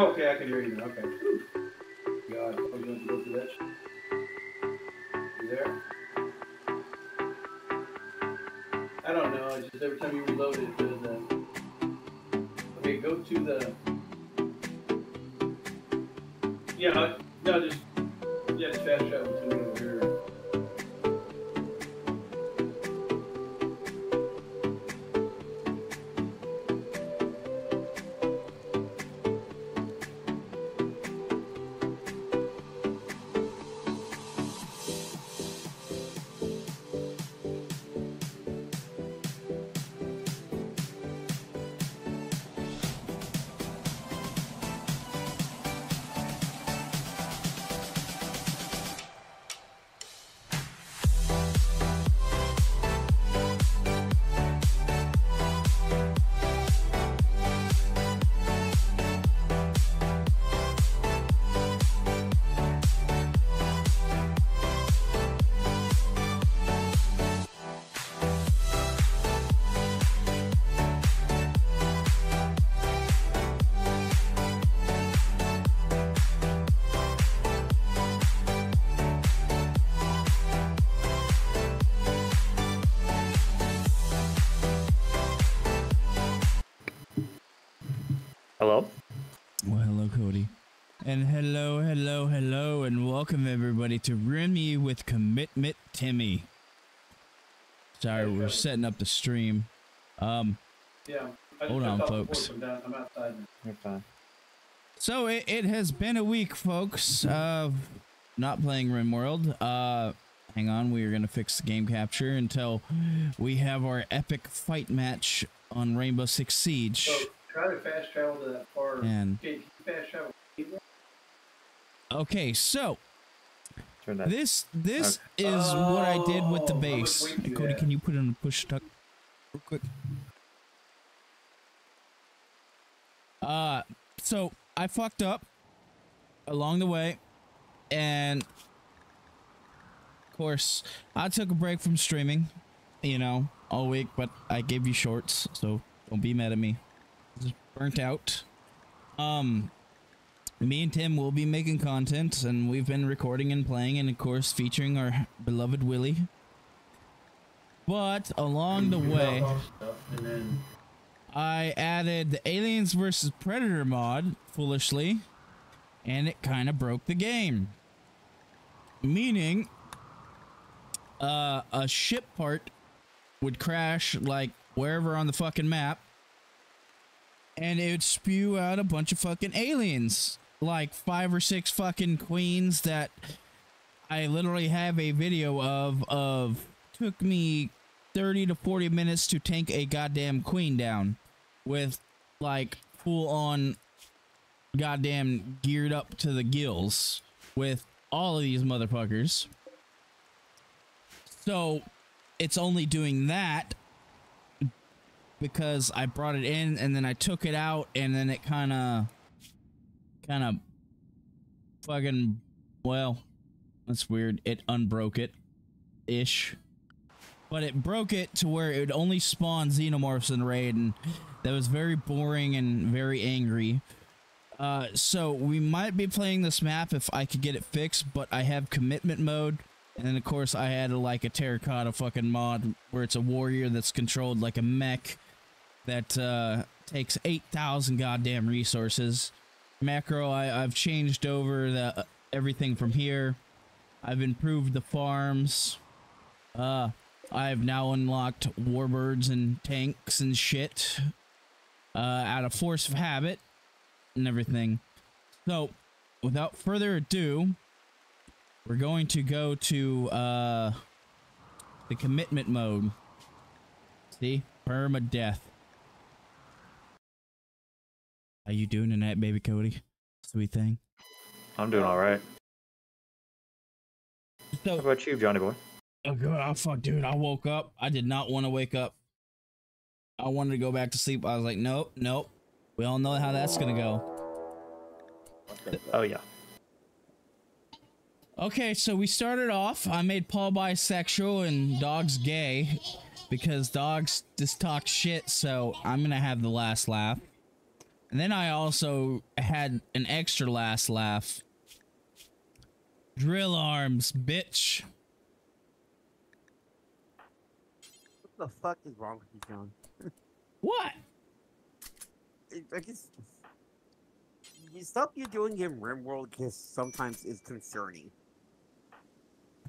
Oh, okay, I can hear you. Okay. God, I was going to go through that. You there? I don't know. It's just every time you reload it, it does that. Okay, go to the. Yeah, no, just And hello, hello, hello, and welcome everybody to Rimmy with Commitment Timmy. Sorry, we're setting up the stream. Um, Yeah. Hold on, folks. I'm, outside. You're fine. so it, it has been a week, folks, of not playing RimWorld. Uh, hang on, we are gonna fix the game capture until we have our epic fight match on Rainbow Six Siege. So try to fast travel to that far. And can you fast travel? Okay, so Turn that. This this is what I did with the Oh, base. weight do you Cody, can you put in a push tuck real quick? Uh so I fucked up along the way and of course I took a break from streaming, you know, all week, but I gave you shorts, so don't be mad at me. Just burnt out. Um me and Tim will be making content, and we've been recording and playing, and of course featuring our beloved Willie. But along the way, I added the Aliens vs Predator mod foolishly, and it kind of broke the game. Meaning, uh, a ship part would crash like wherever on the fucking map, and it would spew out a bunch of fucking aliens, like five or six fucking queens that I literally have a video of. Of took me 30 to 40 minutes to tank a goddamn queen down with like full on goddamn geared up to the gills with all of these motherfuckers. So it's only doing that because I brought it in and then I took it out and then it kind of kind of fucking well that's weird. It unbroke it ish. But it broke it to where it would only spawn xenomorphs in raid and that was very boring and very angry. Uh, so we might be playing this map if I could get it fixed, but I have commitment mode, and then of course I added like a terracotta fucking mod where it's a warrior that's controlled like a mech that uh, takes eight thousand goddamn resources. Macro, I, I've changed over the everything from here. I've improved the farms. Uh, I've now unlocked warbirds and tanks and shit. Uh, out of force of habit and everything. So, without further ado, we're going to go to uh the commitment mode. See? Permadeath. How you doing tonight, baby Cody? Sweet thing. I'm doing all right. So, How about you, Johnny boy? Oh god, oh, fuck, dude! I woke up. I did not want to wake up. I wanted to go back to sleep. I was like, nope, nope. We all know how that's gonna go. Oh yeah. Okay, so we started off. I made Paul bisexual and Dog's gay because Dogs just talk shit. So I'm gonna have the last laugh. And then I also had an extra last laugh. Drill arms, bitch. What the fuck is wrong with you, John? What? I- guess the stuff you're doing in RimWorld just sometimes is concerning.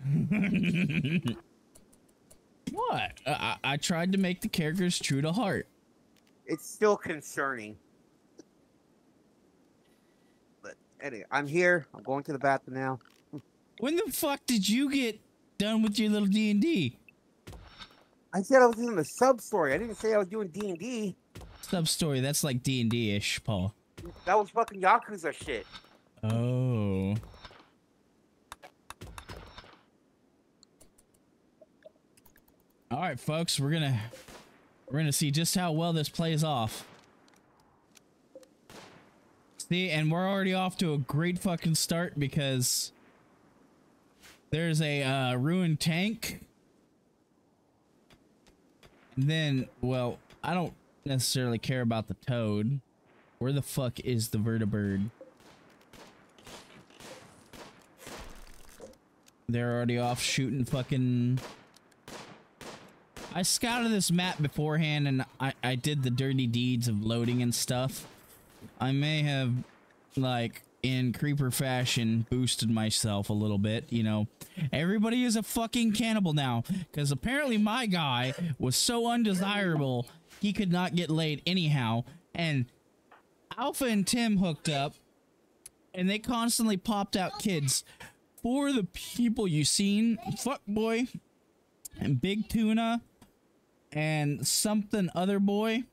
what? I I tried to make the characters true to heart. It's still concerning. But anyway, I'm here. I'm going to the bathroom now. When the fuck did you get done with your little D and D I said I was doing the sub story. I didn't say I was doing D and D. sub story? That's like D and D ish, Paul. That was fucking Yakuza shit. Oh. All right, folks, we're gonna we're gonna see just how well this plays off. See, and we're already off to a great fucking start because there's a uh, ruined tank. And then, well, I don't necessarily care about the toad. Where the fuck is the vertibird? They're already off shooting fucking. I scouted this map beforehand and I, I did the dirty deeds of loading and stuff. I may have, like, in creeper fashion, boosted myself a little bit. You know, everybody is a fucking cannibal now because apparently my guy was so undesirable he could not get laid anyhow. And Alpha and Tim hooked up and they constantly popped out kids for the people you seen fuck boy and big tuna and something other boy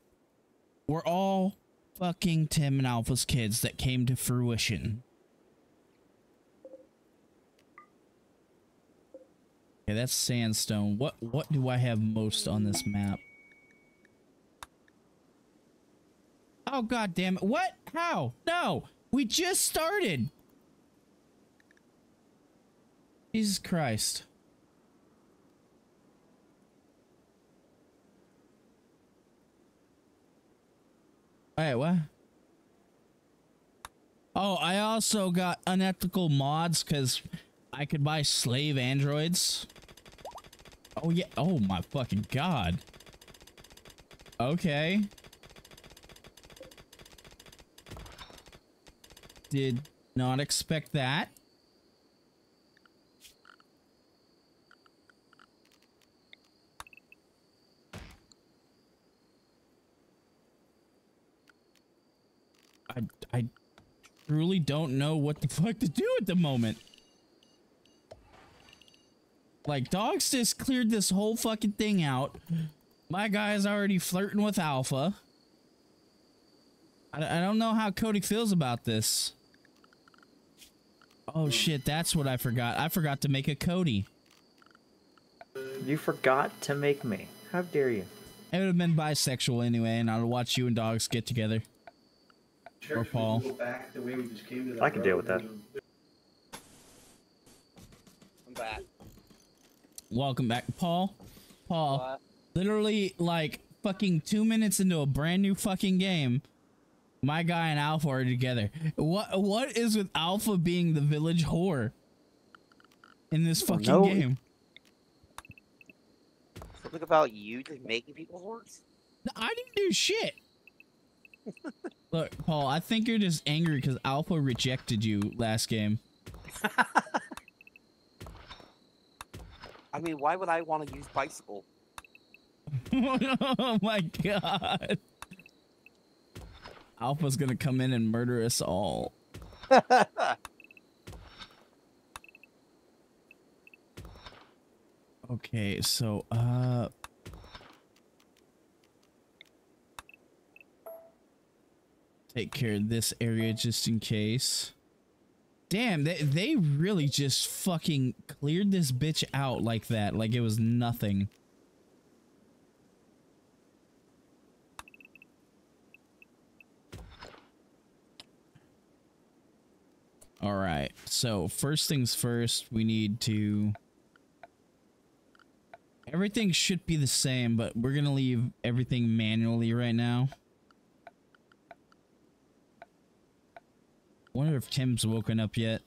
were all fucking tim and alpha's kids that came to fruition. Okay that's sandstone. What what do i have most on this map? Oh god damn it. What? How? No. We just started. Jesus Christ. Wait, what? Oh, I also got unethical mods because I could buy slave androids. Oh, yeah. Oh, my fucking god. Okay. Did not expect that. I, I truly don't know what the fuck to do at the moment. Like, Dogs just cleared this whole fucking thing out. My guy's already flirting with Alpha. I, I don't know how Cody feels about this. Oh shit, that's what I forgot. I forgot to make a Cody. You forgot to make me. How dare you? It would have been bisexual anyway, and I'd watch you and Dogs get together. Church, we Paul. go back the way we just came to that I can deal with that. I'm back. Welcome back, Paul. Paul, literally like fucking two minutes into a brand new fucking game. My guy and Alpha are together. What what is with Alpha being the village whore in this fucking know. game? Something about you just making people horse? I didn't do shit. Look, Paul, I think you're just angry because Alpha rejected you last game. I mean, why would I want to use bicycle? oh my god. Alpha's gonna come in and murder us all. Okay, so uh take care of this area just in case. Damn, they they really just fucking cleared this bitch out like that, like it was nothing. All right. So, first things first, we need to Everything should be the same, but we're to leave everything manually right now. Wonder if Tim's woken up yet.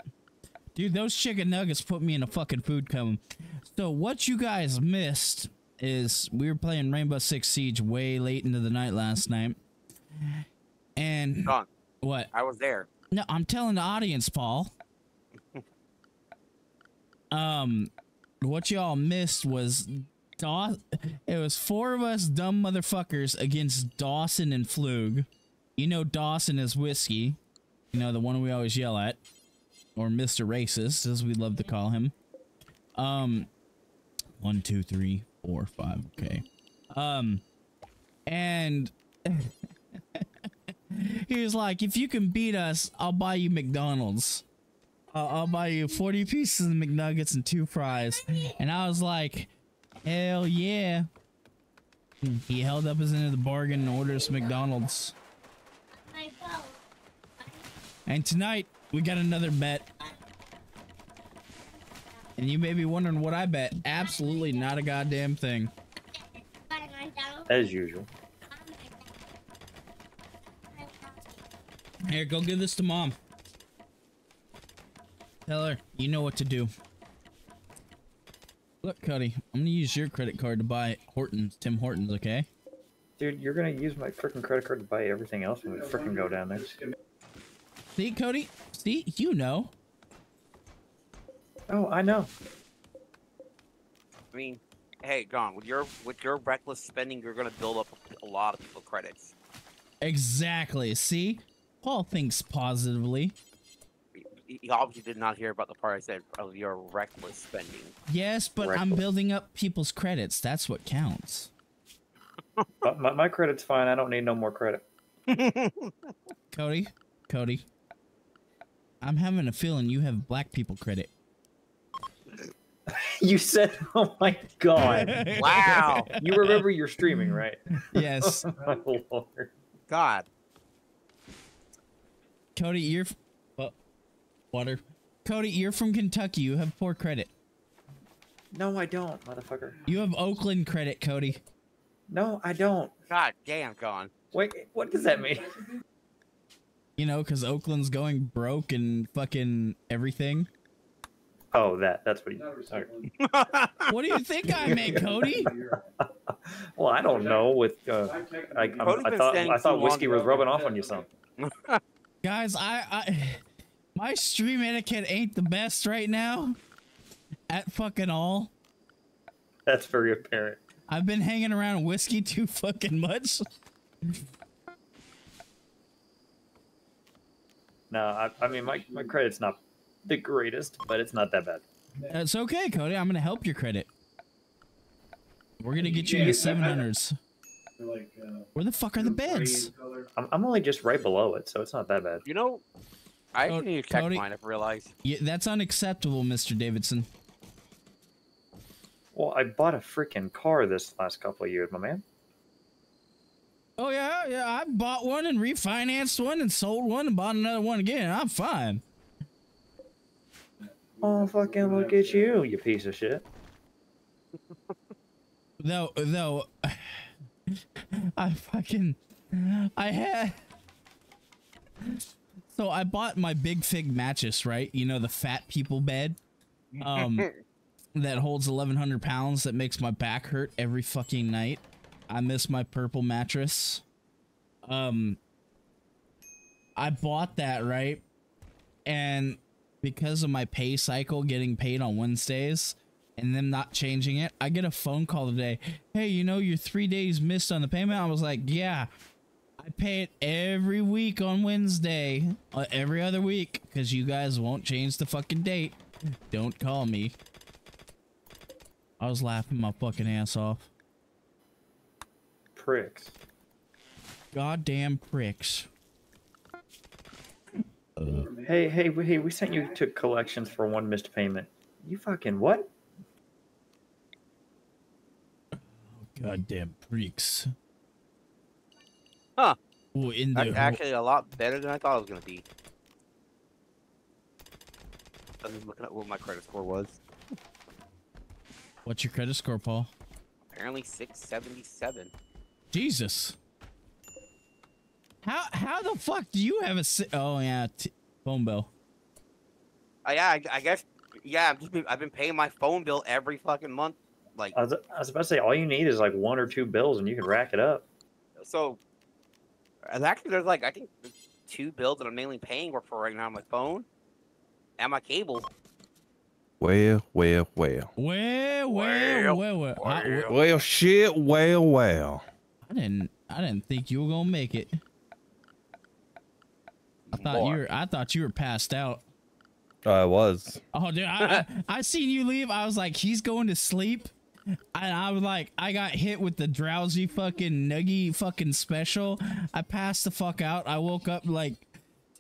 Dude, those chicken nuggets put me in a fucking food coma. So what you guys missed is we were playing Rainbow Six Siege way late into the night last night. And what? I was there. No, I'm telling the audience, Paul. um, what y'all missed was Daw. It was four of us dumb motherfuckers against Dawson and Flug. You know Dawson is whiskey. You know the one we always yell at, or Mr. Racist, as we love to call him. Um, one, two, three, four, five. Okay. Um, and. he was like, if you can beat us, I'll buy you McDonald's. Uh, I'll buy you 40 pieces of McNuggets and two fries. And I was like, hell yeah. He held up his end of the bargain and ordered McDonald's. And tonight, we got another bet. And you may be wondering what I bet. Absolutely not a goddamn thing. As usual. Here, go give this to mom. Tell her you know what to do. Look, Cody, I'm gonna use your credit card to buy Hortons, Tim Hortons, okay? Dude, you're gonna use my freaking credit card to buy everything else when we freaking go down there. See, Cody? See, you know. Oh, I know. I mean, hey, gone with your with your reckless spending, you're gonna build up a lot of people credits. Exactly. See? Paul thinks positively. He he obviously did not hear about the part I said of your reckless spending. Yes, but I'm building up people's credits. That's what counts. But my, my credit's fine. I don't need no more credit. Cody, Cody, I'm having a feeling you have black people credit. You said, oh my god. wow, You remember you're streaming, right? yes. my oh, lord. God, Cody, you're. F- oh, water. Cody, you're from Kentucky. You have poor credit. No, I don't, motherfucker. You have Oakland credit, Cody. No, I don't. God damn, gone. Wait, what does that mean? You know, because Oakland's going broke and fucking everything. Oh, that. That's what you. Sorry. What do you think I meant, Cody? Well, I don't know. With uh, I, I'm- I thought I thought whiskey was rubbing off on you some. Guys, I, I. My stream etiquette ain't the best right now. At fucking all. That's very apparent. I've been hanging around whiskey too fucking much. No, I, I mean my, my credit's not the greatest, but it's not that bad. It's okay, Cody. I'm gonna help your credit. We're gonna get you in the 700s. Where the fuck are the beds? I'm, I'm only just right below it, so it's not that bad. You know, I Co- need to check Cody- mine. I've realized. Yeah, that's unacceptable, Mr. Davidson. Well, I bought a freaking car this last couple of years, my man. Oh yeah, yeah. I bought one and refinanced one and sold one and bought another one again. I'm fine. Oh, fucking look at you, you piece of shit. Though, though, I fucking, I had. So I bought my big fig mattress, right? You know the fat people bed, um, that holds 1,100 pounds that makes my back hurt every fucking night. I miss my purple mattress. Um, I bought that right, and because of my pay cycle getting paid on Wednesdays and them not changing it, I get a phone call today. Hey, you know you're three days missed on the payment. I was like, yeah. I pay it every week on Wednesday, uh, every other week, because you guys won't change the fucking date. Don't call me. I was laughing my fucking ass off. Pricks. Goddamn pricks. Hey, hey, we- hey, we sent you to collections for one missed payment. You fucking what? Goddamn pricks. Huh. Oh, in That's the actually a lot better than I thought it was gonna be. I'm looking at what my credit score was. what's your credit score, Paul? Apparently 677. Jesus. How how the fuck do you have a si- oh yeah t- phone bill? Uh, yeah, I, I guess. Yeah, I've just been, I've been paying my phone bill every fucking month. Like, I was, I was about to say, all you need is like one or two bills, and you can rack it up. so. And actually, there's like I think two bills that I'm mainly paying for right now my phone and my cable. Well, well, well. Well, well, Well, well, well. I, well. Well, shit, well, well. I didn't I didn't think you were gonna make it. I thought you were I thought you were passed out. I was. Oh, dude, I, I, I seen you leave. I was like, he's going to sleep. And I was like, I got hit with the drowsy fucking nuggy fucking special. I passed the fuck out. I woke up like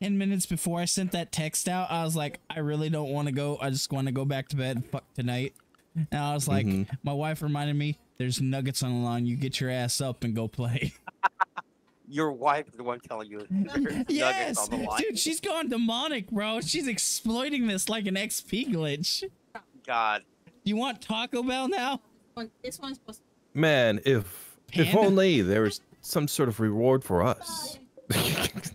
10 minutes before I sent that text out. I was like, I really don't want to go. I just want to go back to bed and fuck tonight. And I was like, Mhm. my wife reminded me, there's nuggets on the line. You get your ass up and go play. Your wife is the one telling you. there's nuggets yes, on the line. dude, she's gone demonic, bro. She's exploiting this like an XP glitch. God. You want Taco Bell now? This one's supposed Man, if if only there was some sort of reward for us.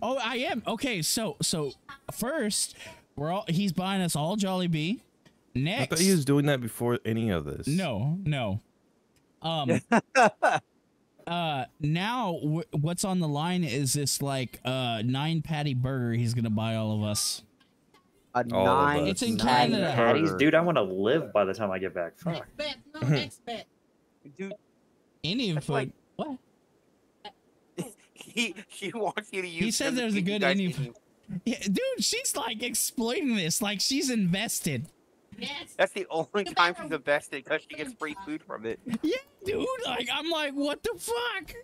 Oh, I am. Okay, so so first, we're all he's buying us all Jollibee. Next, I thought he was doing that before any of this. no, no. Um. uh. Now, w- what's on the line is this like uh nine patty burger. He's gonna buy all of us. A All of nine. us. It's in Nine Canada. patties, dude. I want to live by the time I get back. Fuck. next bet. No, next bet. Dude, Indian That's food. like- what? he he wants you to use. said him to there's a you good guys Indian eating. Yeah, dude, she's like exploiting this. Like she's invested. Yes. That's the only time she's invested because she gets free food from it. Yeah, dude. Like I'm like, what the fuck?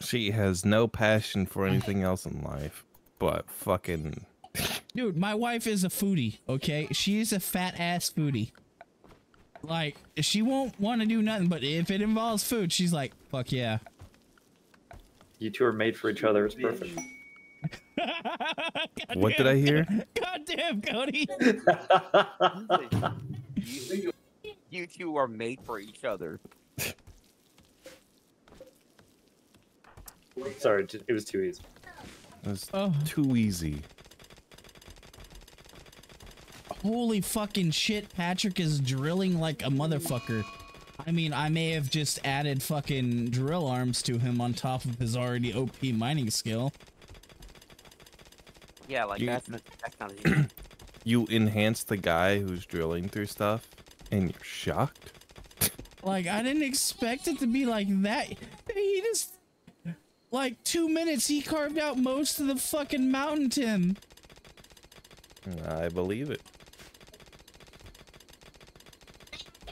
She has no passion for anything else in life but fucking. Dude, my wife is a foodie, okay? She's a fat ass foodie. Like, she won't want to do nothing, but if it involves food, she's like, fuck yeah. You two are made for each other. It's perfect. God What did I hear? God damn, Cody. You, you two are made for each other. Sorry, it was too easy. It's Oh, too easy. holy fucking shit, Patrick is drilling like a motherfucker. I mean, I may have just added fucking drill arms to him on top of his already OP mining skill. Yeah, like You- that's not, that's not easy. You enhance the guy who's drilling through stuff, and you're shocked. Like, I didn't expect it to be like that. He just. Like, two minutes, he carved out most of the fucking mountain, Tim. I believe it.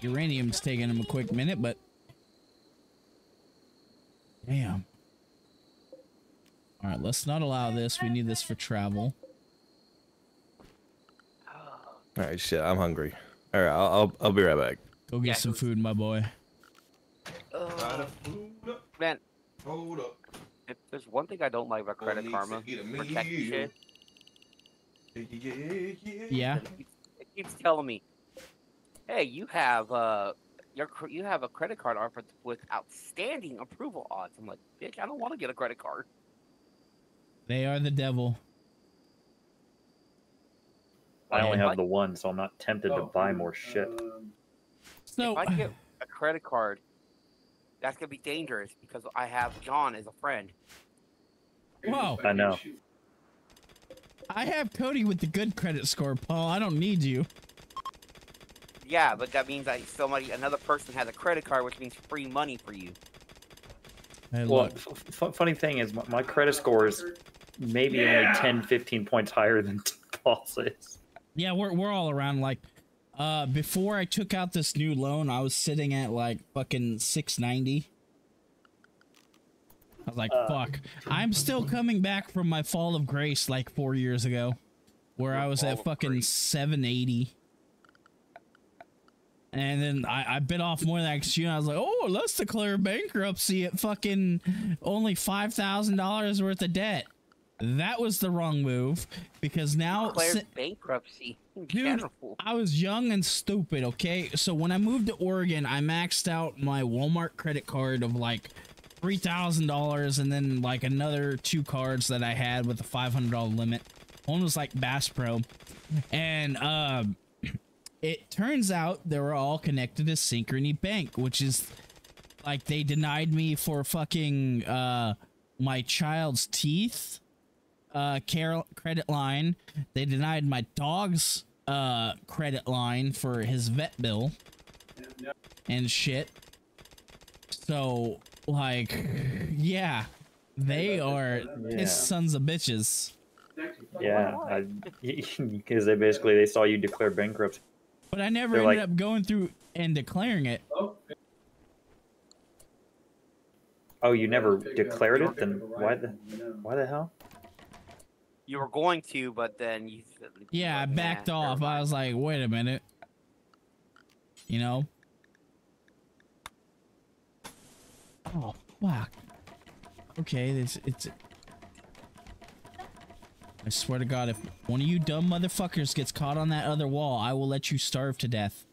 Uranium's taking him a quick minute, but. Damn. Alright, let's not allow this. We need this for travel. All right, shit. I'm hungry. All right, I'll I'll, I'll be right back. Go get Yeah, some food, my boy. Ugh. man, Hold up. if there's one thing I don't like about Credit Karma, protecting shit, Yeah. it keeps, it keeps telling me, "Hey, you have uh, your you have a credit card offer with outstanding approval odds." I'm like, "Bitch, I don't want to get a credit card." They are the devil. I only have the one, so I'm not tempted to buy more shit. Um, So, if I get a credit card, that's gonna be dangerous because I have John as a friend. Whoa. I know. I have Cody with the good credit score, Paul. I don't need you. Yeah, but that means that somebody, another person has a credit card, which means free money for you. Hey, Well, f- f- funny thing is, my, my credit score is maybe only 10, 15 points higher than Paul's is. Yeah, we're we're all around like uh before I took out this new loan, I was sitting at like fucking 690. I was like, Uh, fuck. I'm still coming back from my fall of grace like four years ago, where I was at fucking grace. 780. And then I, I bit off more than I could chew. And I was like, oh, let's declare bankruptcy at fucking only $5,000 worth of debt. That was the wrong move because now Declared bankruptcy. Dude. I was young and stupid, okay? So when I moved to Oregon, I maxed out my Walmart credit card of like $3,000 and then like another two cards that I had with a $500 limit. One was like Bass Pro. And um it turns out they were all connected to Synchrony Bank, which is like they denied me for fucking uh my child's teeth uh care credit line. They denied my dog's uh credit line for his vet bill and shit. So like yeah, they are Yeah. his sons of bitches. Yeah, because they basically they saw you declare bankruptcy. But I never They're ended like- up going through and declaring it. Oh, you never declared it? Then why the why the hell? You were going to, but then you. Yeah, I nah, backed off. I was like, wait a minute. You know? Oh, fuck. Okay, it's, it's. I swear to God, if one of you dumb motherfuckers gets caught on that other wall, I will let you starve to death.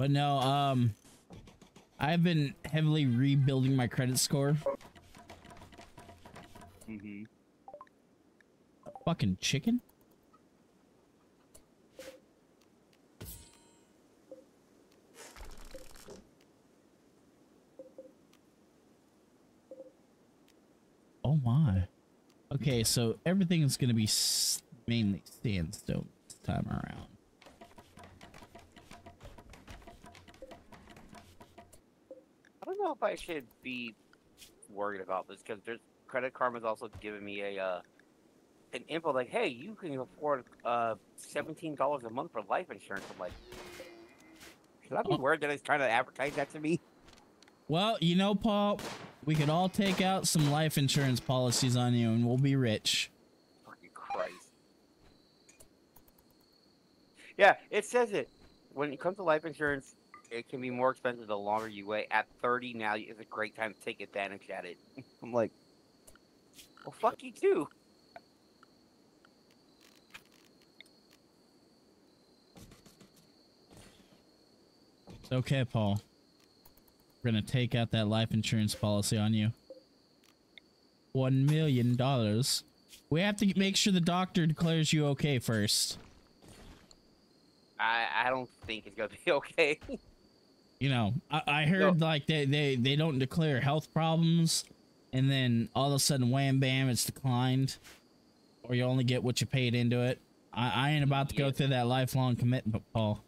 But no, um, I've been heavily rebuilding my credit score. Mhm. Fucking chicken. Oh my. Okay, so everything is gonna be s- mainly sandstone this time around. Don't know if I should be worried about this because there's Credit Karma's also giving me a uh, an info like, hey, you can afford uh seventeen dollars a month for life insurance. I'm like, should I be worried that it's trying to advertise that to me? Well, you know, Paul, we could all take out some life insurance policies on you and we'll be rich. Fucking Christ. Yeah, it says it. When it comes to life insurance, it can be more expensive the longer you wait. At 30 now is a great time to take advantage at it. I'm like, well, fuck you too. It's okay, Paul. We're gonna take out that life insurance policy on you. One million dollars. We have to make sure the doctor declares you okay first. I, I don't think it's gonna be okay. You know, I, I heard like they, they they don't declare health problems, and then all of a sudden, wham bam, it's declined, or you only get what you paid into it. I, I ain't about to go through that lifelong commitment, Paul.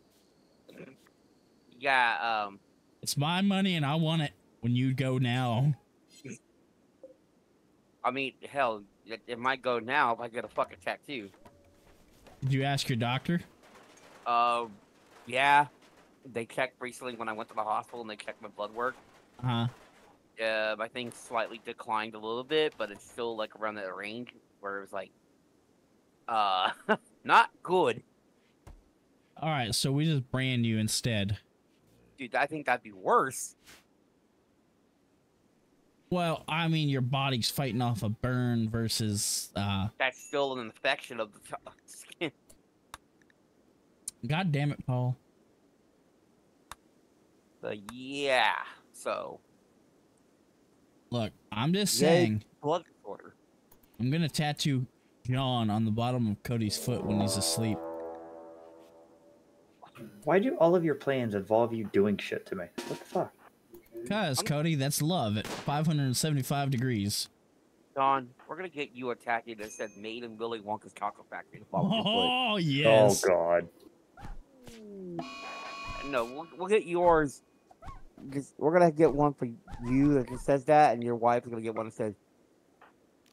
yeah, um, It's my money, and I want it when you go now. I mean, hell, it, it might go now if I get a fucking tattoo. Did you ask your doctor? Um, yeah, they checked recently when I went to the hospital and they checked my blood work. Uh Huh? Uh, my thing slightly declined a little bit, but it's still like around that range where it was like, uh, not good, All right, so we just brand you instead. dude. I think that'd be worse. Well, I mean, your body's fighting off a burn versus, uh, That's still an infection of the skin. God damn it, Paul. But yeah, so Look, I'm just saying, blood disorder. I'm gonna tattoo John on the bottom of Cody's foot when he's asleep. Why do all of your plans involve you doing shit to me? What the fuck? Cause Cody, that's love at 575 degrees. Don, we're gonna get you a tattoo that said "Made in Willy Wonka's Chocolate Factory." on the bottom of your. Oh, oh yes. Oh god. No, we'll, we'll get yours. We're gonna get one for you that just says that, and your wife is gonna get one that says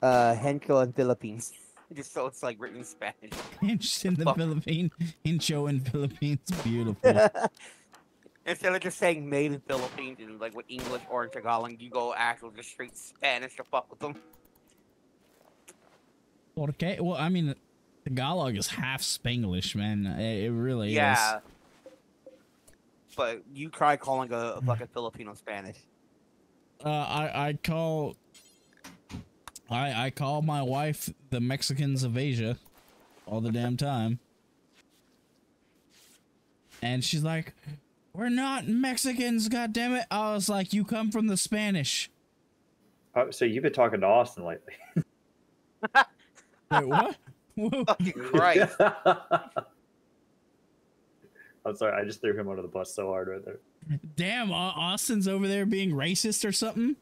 uh, Henko in Philippines. Just so it's like written in Spanish. Hinch in the Fuck. Philippines. Hincho in Philippines. Beautiful. Instead of just saying made in Philippines and like with English or in Tagalog, you go actual just straight Spanish to fuck with them. okay. Well, I mean, Tagalog is half Spanglish, man. It, really yeah. is. But you try calling a, a fucking Filipino Spanish. Uh, I I call. I I call my wife the Mexicans of Asia, all the damn time. And she's like, "We're not Mexicans, God damn it!" I was like, "You come from the Spanish." Oh, so you've been talking to Austin lately. Wait, what? Whoa. Fucking Christ. I'm sorry, I just threw him under the bus so hard right there. Damn, Au- Austin's over there being racist or something.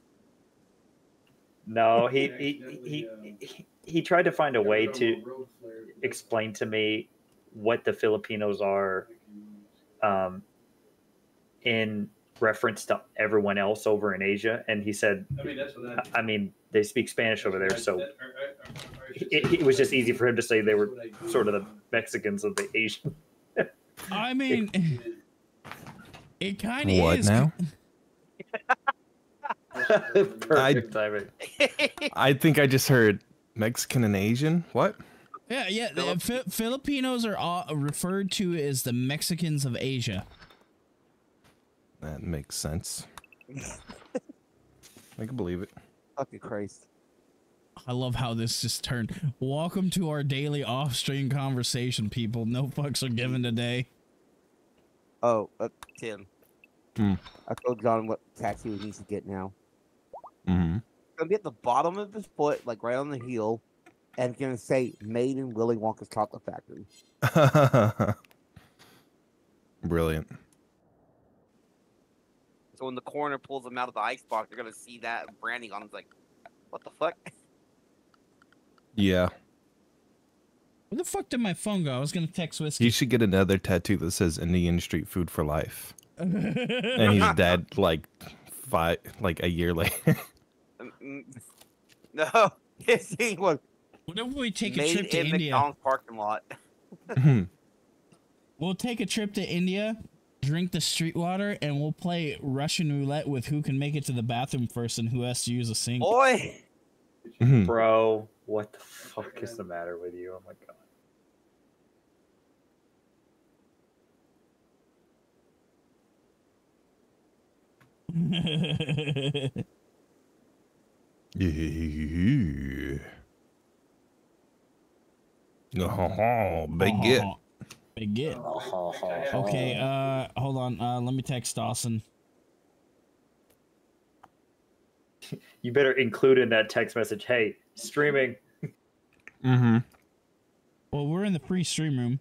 No, he Yeah, he, he, uh, he he tried to find a way to a road flare. explain to me what the Filipinos are um, in reference to everyone else over in Asia, and he said, I mean, that's what that. I mean, they speak Spanish over there, so That- or- or- or it, it was just easy for him to say they were that's what I do. sort of the Mexicans of the Asian. I mean, it kind of What is. now? Perfect timing. I think I just heard Mexican and Asian. What? Yeah, yeah. The Philip- Fi- Filipinos are all referred to as the Mexicans of Asia. That makes sense. I can believe it. Fucking Christ. I love how this just turned. Welcome to our daily off-stream conversation, people. No fucks are given today. Oh, uh, Tim. Hmm. I told John what tattoo he needs to get now. hmm Gonna be at the bottom of his foot, like right on the heel, And it's gonna say "Made in Willy Wonka's Chocolate Factory." Brilliant. so when the coroner pulls him out of the ice box, they're gonna see that branding on him. It's like, what the fuck? Yeah. Where the fuck did my phone go? I was gonna text Whiskey. You should get another tattoo that says Indian street food for life. And he's dead like five like a year later. Mm, mm. no, his thing was what if we take a trip to in India? McDonald's parking lot. We'll take a trip to India, drink the street water, and we'll play Russian roulette with who can make it to the bathroom first and who has to use a sink. Boy, Mhm. Bro, what the fuck is the matter with you? Oh my god. Yeah. Oh, big get. Big get. Okay, uh, hold on. Uh, let me text Dawson. You better include in that text message, hey, streaming. Mm-hmm. Well, we're in the free stream room.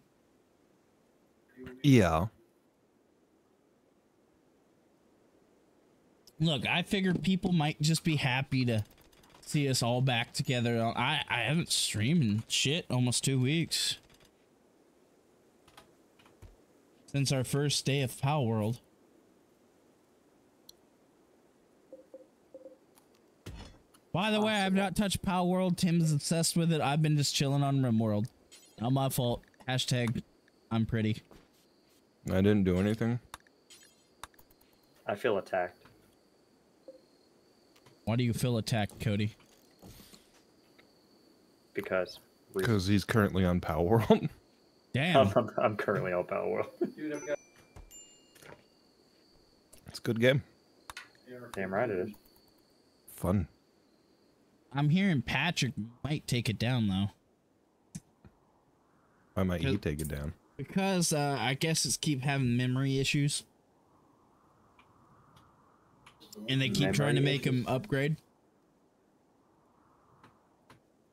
Yeah. Look, I figured people might just be happy to see us all back together. I I haven't streamed in shit almost two weeks since our first day of Palworld. By the way, I've not touched Palworld. Tim's obsessed with it. I've been just chilling on RimWorld. Not my fault. Hashtag I'm pretty. I didn't do anything. I feel attacked. Why do you feel attacked, Cody? because Because he's currently on Power World. Damn. I'm, I'm currently on Battle World. Dude, I've got it's a good game. Damn right it is. Fun. I'm hearing Patrick might take it down though. Why might he take it down? Because uh, I guess it's keep having memory issues, and they keep trying to Memory make him upgrade.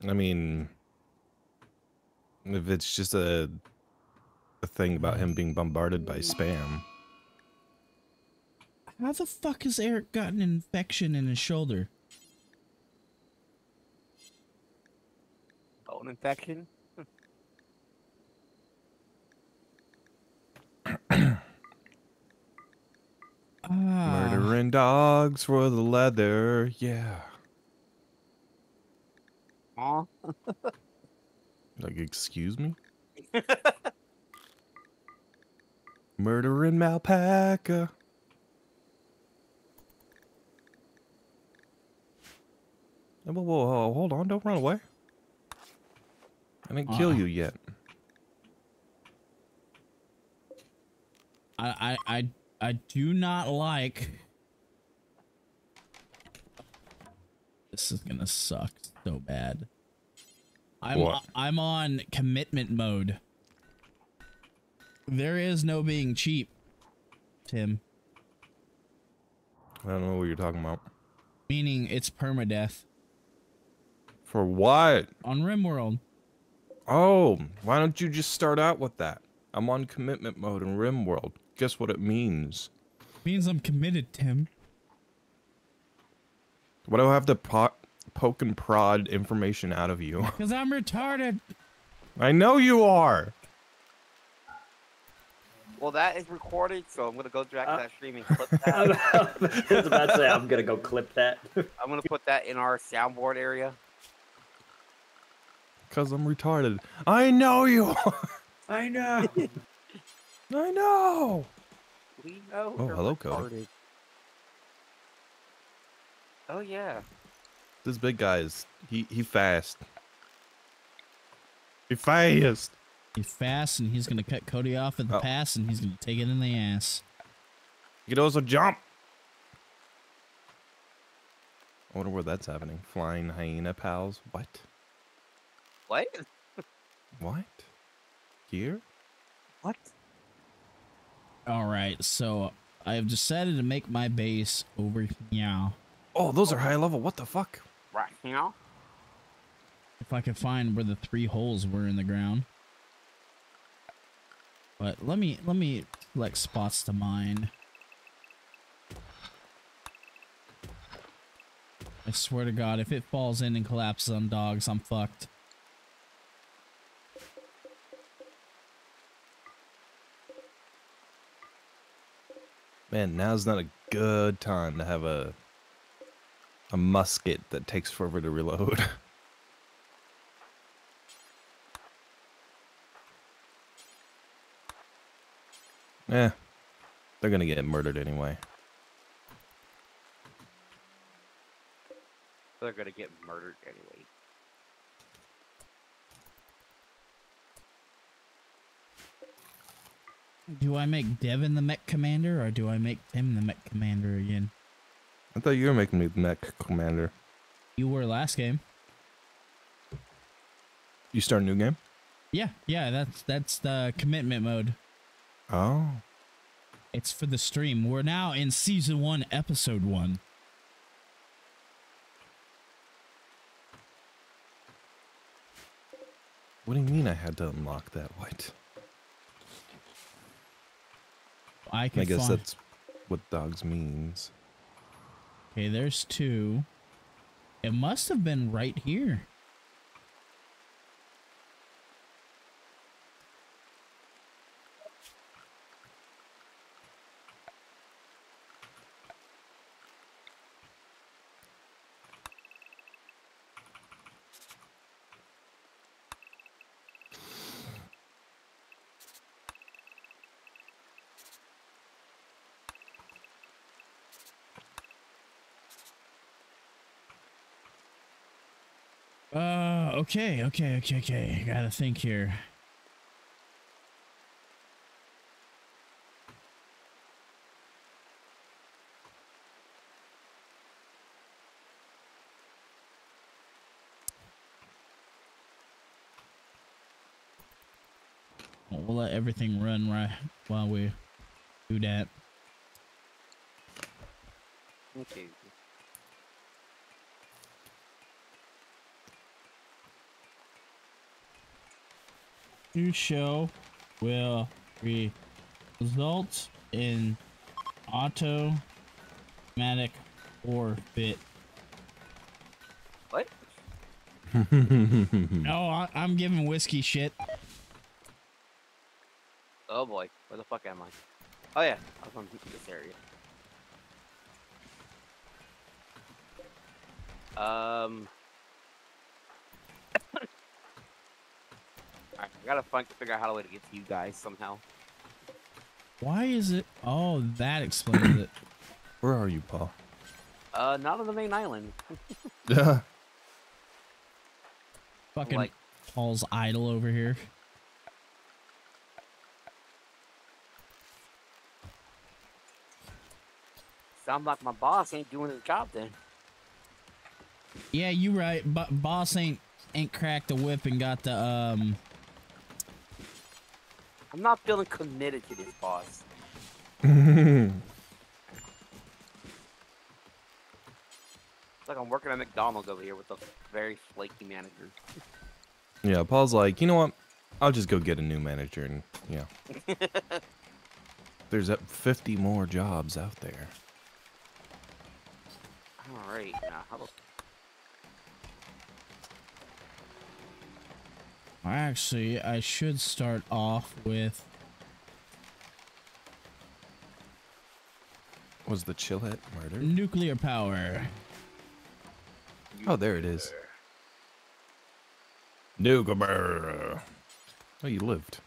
I mean, if it's just a a thing about him being bombarded by spam, How the fuck has Eric got an infection in his shoulder? Bone infection. Ah, murdering dogs for the leather. Yeah. Aw. Like, excuse me? Murdering Melpaca. Whoa, whoa, whoa, hold on, don't run away. I didn't ah. kill Uh-uh. you yet. I, I, I, I do not like. This is gonna suck so bad. I'm What? I'm on commitment mode. There is no being cheap, Tim. I don't know what you're talking about. Meaning it's permadeath For what? on RimWorld. Oh, why don't you just start out with that? I'm on commitment mode in RimWorld. Guess what it means? Means I'm committed, Tim. What do I have to po- poke and prod information out of you? Cause I'm retarded. I know you are. Well, that is recorded, so I'm gonna go back Uh, to that stream and clip I that. was about to say I'm gonna go clip that. I'm gonna put that in our soundboard area. Cause I'm retarded. I know you. are. I know. I know. We know. Oh, you're hello, Cody. Oh yeah. This big guy is he he fast. He fast. He's fast and he's gonna cut Cody off at the Oh. pass and he's gonna take it in the ass. He can also jump. I wonder where that's happening. Flying hyena pals. What? What? What? Here? What? All right, so I have decided to make my base over here. Oh, those are high level. What the fuck? Right now? If I could find where the three holes were in the ground. But let me let me select spots to mine. I swear to God, if it falls in and collapses on dogs, I'm fucked. Man, now's not a good time to have a a musket that takes forever to reload. eh, they're gonna get murdered anyway. They're gonna get murdered anyway. Do I make Devin the mech commander or do I make Tim the mech commander again? I thought you were making me the mech commander. You were last game. You start a new game? Yeah, yeah, that's that's the commitment mode. Oh. It's for the stream. We're now in season one, episode one. What do you mean I had to unlock that? What? I can I guess find. that's what dogs means. Okay, there's two. It must have been right here. Uh, okay, okay, okay, okay. Gotta think here. We'll let everything run right while we do that. Okay. New show will result in automatic orbit. What? No, I, I'm giving whiskey shit. Oh boy, where the fuck am I? Oh yeah, I was on this area. Um. I gotta find figure out how to get to you guys somehow. Why is it? Oh, that explains it. Where are you, Paul? Uh, not on the main island. Yeah. Fucking Like- Paul's idol over here. Sounds like my boss ain't doing his job then. Yeah, you right. But boss ain't ain't cracked the whip and got the um. I'm not feeling committed to this boss. It's like I'm working at McDonald's over here with a very flaky manager. yeah, Paul's like, you know what? I'll just go get a new manager and yeah. There's uh, 50 more jobs out there. All right, now how about Actually, I should start off with. Was the chillette murder? Nuclear power. Oh, there it is. Nuclear. Oh, you lived.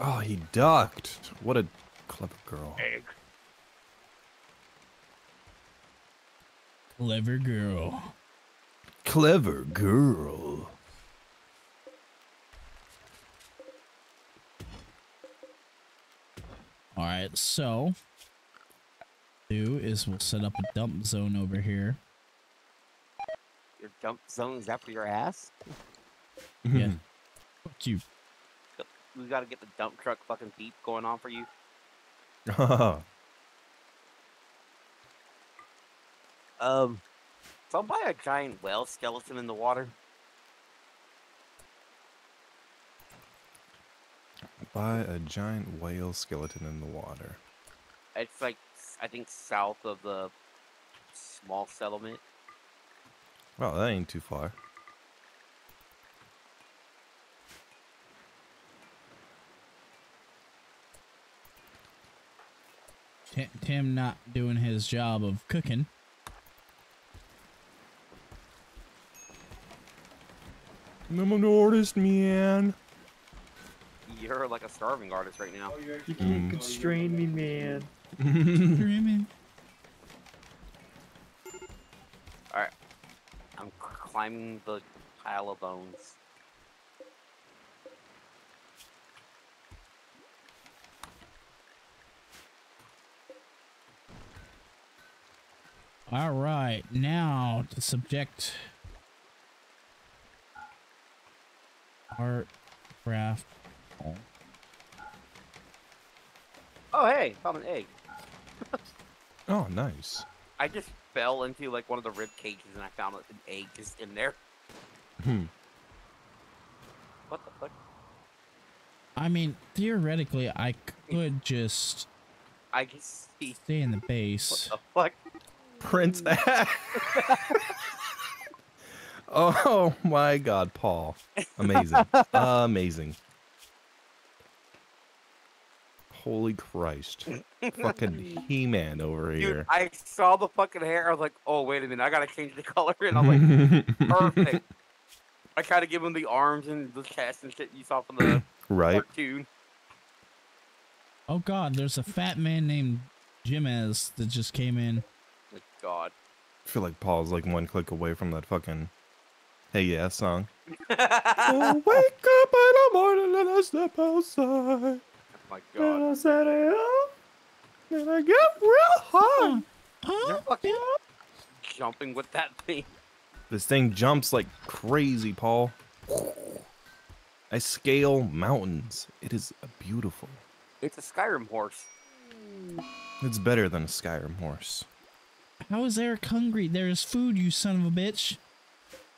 Oh, he ducked. What a clever girl. egg? Clever girl. Clever girl. All right, so do is we'll set up a dump zone over here. Your dump zone is after your ass. Yeah. Mm-hmm. Fuck you. We gotta get the dump truck fucking beep going on for you. Um, so I'm by a giant whale skeleton in the water. By a giant whale skeleton in the water. It's like I think south of the small settlement. Well, that ain't too far. Tim not doing his job of cooking. I'm an artist, man. You're like a starving artist right now. Oh, you You can't Mm. constrain me, man. Dreaming. I'm climbing the pile of bones. All right, now to subject art craft. Oh hey, found an egg. oh, nice. I just fell into like one of the rib cages and I found an egg just in there. Hmm. What the fuck? I mean, theoretically, I could just I can see. stay in the base. What the fuck? Prince. oh my God, Paul! Amazing, amazing. Holy Christ! Fucking He-Man over Dude, here. I saw the fucking hair. I was like, oh wait a minute, I gotta change the color. And I'm like, perfect. I tried to give him the arms and the chest and shit you saw from the right? cartoon. Oh God, there's a fat man named Jimez that just came in. Like, God. I feel like Paul's like one click away from that fucking Hey Yeah song. oh wake up in the morning and I step outside. Oh my god. And god. I set it up. And I get real high. You're fucking jumping with that thing. This thing jumps like crazy, Paul. I scale mountains. It is beautiful. It's a Skyrim horse. It's better than a Skyrim horse. How is Eric hungry? There's food, you son of a bitch.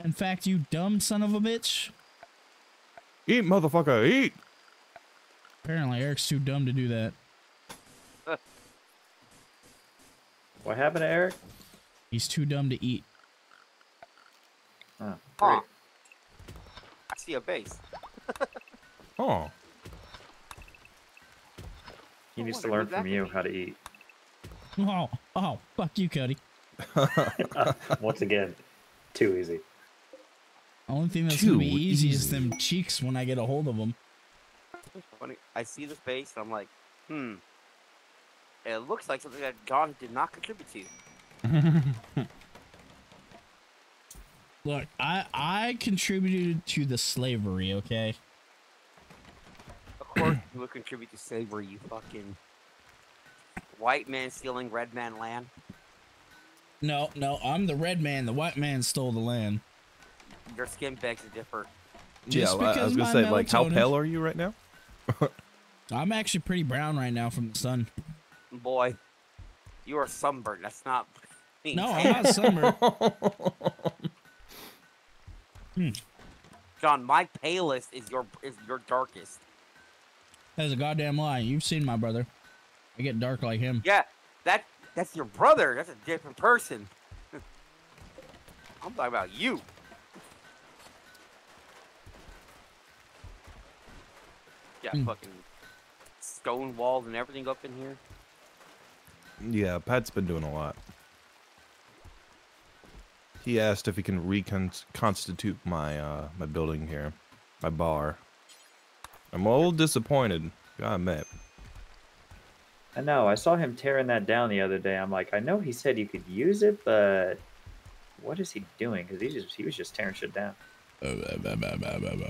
In fact, you dumb son of a bitch. Eat, motherfucker, eat! Apparently, Eric's too dumb to do that. What happened to Eric? He's too dumb to eat. Oh, Huh. I see a base. Oh, He needs to learn from you be. how to eat. Oh, oh, fuck you, Cody. Once again, too easy. Only thing that's Too gonna be easy, is them cheeks when I get a hold of them. Funny. I see the face, and I'm like, hmm. It looks like something that John did not contribute to. Look, I I contributed to the slavery. Okay. Of course, you would contribute to slavery, you fucking white man stealing red man land. No, no, I'm the red man. The white man stole the land. Your skin begs to differ. yeah, Just I- I was gonna my say, like, how pale are you right now? I'm actually pretty brown right now from the sun. Boy, you are sunburned. That's not. Me. No, I'm fair. not summer. John, my palest is your is your darkest. That's a goddamn lie. You've seen my brother. I get dark like him. Yeah, that that's your brother. That's a different person. I'm talking about you. Yeah, Hmm. fucking stone walls and everything up in here. Yeah, Pat's been doing a lot. He asked if he can reconstitute my uh my building here, my bar. I'm a little disappointed. Gotta admit. I know. I saw him tearing that down the other day. I'm like, I know he said you could use it, but what is he doing? Because he just he was just tearing shit down.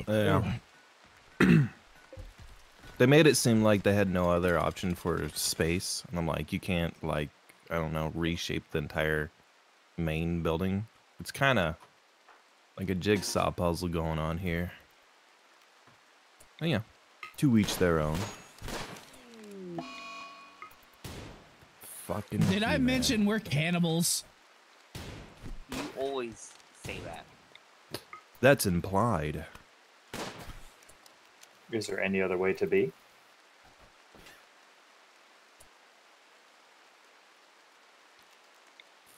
Yeah. they made it seem like they had no other option for space, and I'm like, you can't like I don't know reshape the entire main building. It's kind of like a jigsaw puzzle going on here. Oh, yeah, to each their own. Fucking. Did I He-Man. mention we're cannibals? You always say that. That's implied. Is there any other way to be?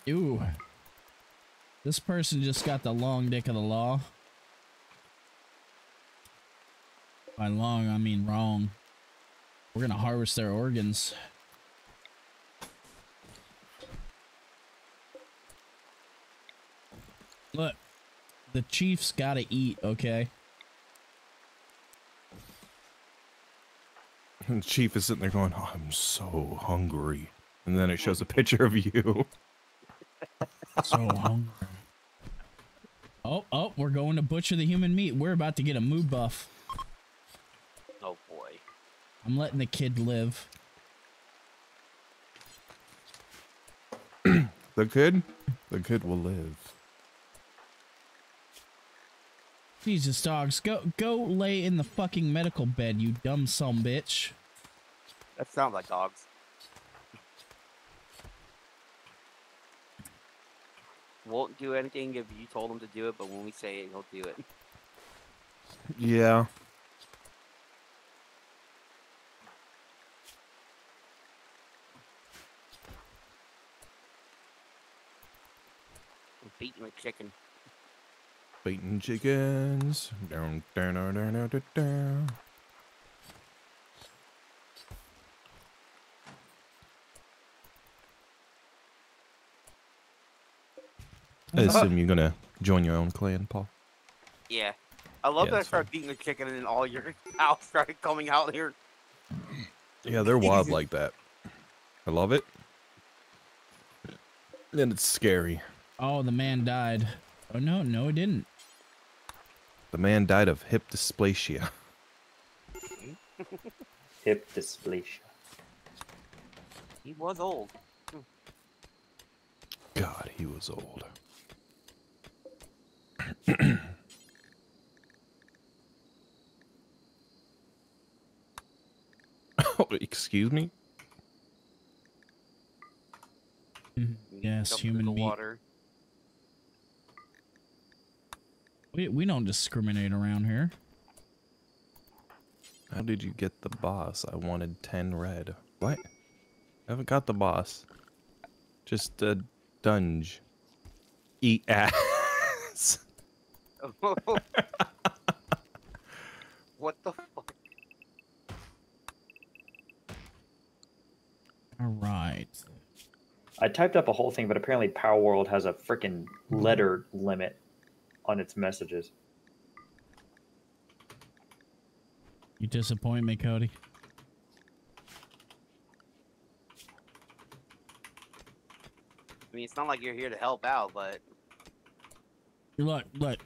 Ooh. This person just got the long dick of the law. By long, I mean wrong. We're gonna harvest their organs. Look, the Chiefs gotta eat, okay? And Chief is sitting there going, oh, "I'm so hungry," and then it shows a picture of you. So hungry. Oh, oh, we're going to butcher the human meat. We're about to get a mood buff. Oh boy. I'm letting the kid live. The kid, the kid will live. Jesus, dogs, go go lay in the fucking medical bed, you dumb some bitch. That sounds like dogs. Won't do anything if you told him to do it, but when we say it, he'll do it. Yeah. Beating a chicken. Beating chickens. Down, down, down, down, down, down, I assume you're gonna join your own clan, Paul. Yeah. I love Yeah, that I that's started beating a chicken and then all your cows started coming out here. Yeah, they're wild like that. I love it. And it's scary. Oh, the man died. Oh no, no, it didn't. The man died of hip dysplasia. Hip dysplasia. He was old. God, he was old. Oh, excuse me? Mm-hmm. Yes, human meat. water. We we don't discriminate around here. How did you get the boss? I wanted 10 red. What? I haven't got the boss. Just a dunge. Eat ass. what the fuck? All right. I typed up a whole thing, but apparently Palworld has a freaking hmm. letter limit on its messages. You disappoint me, Cody. I mean, it's not like you're here to help out, but Look, look.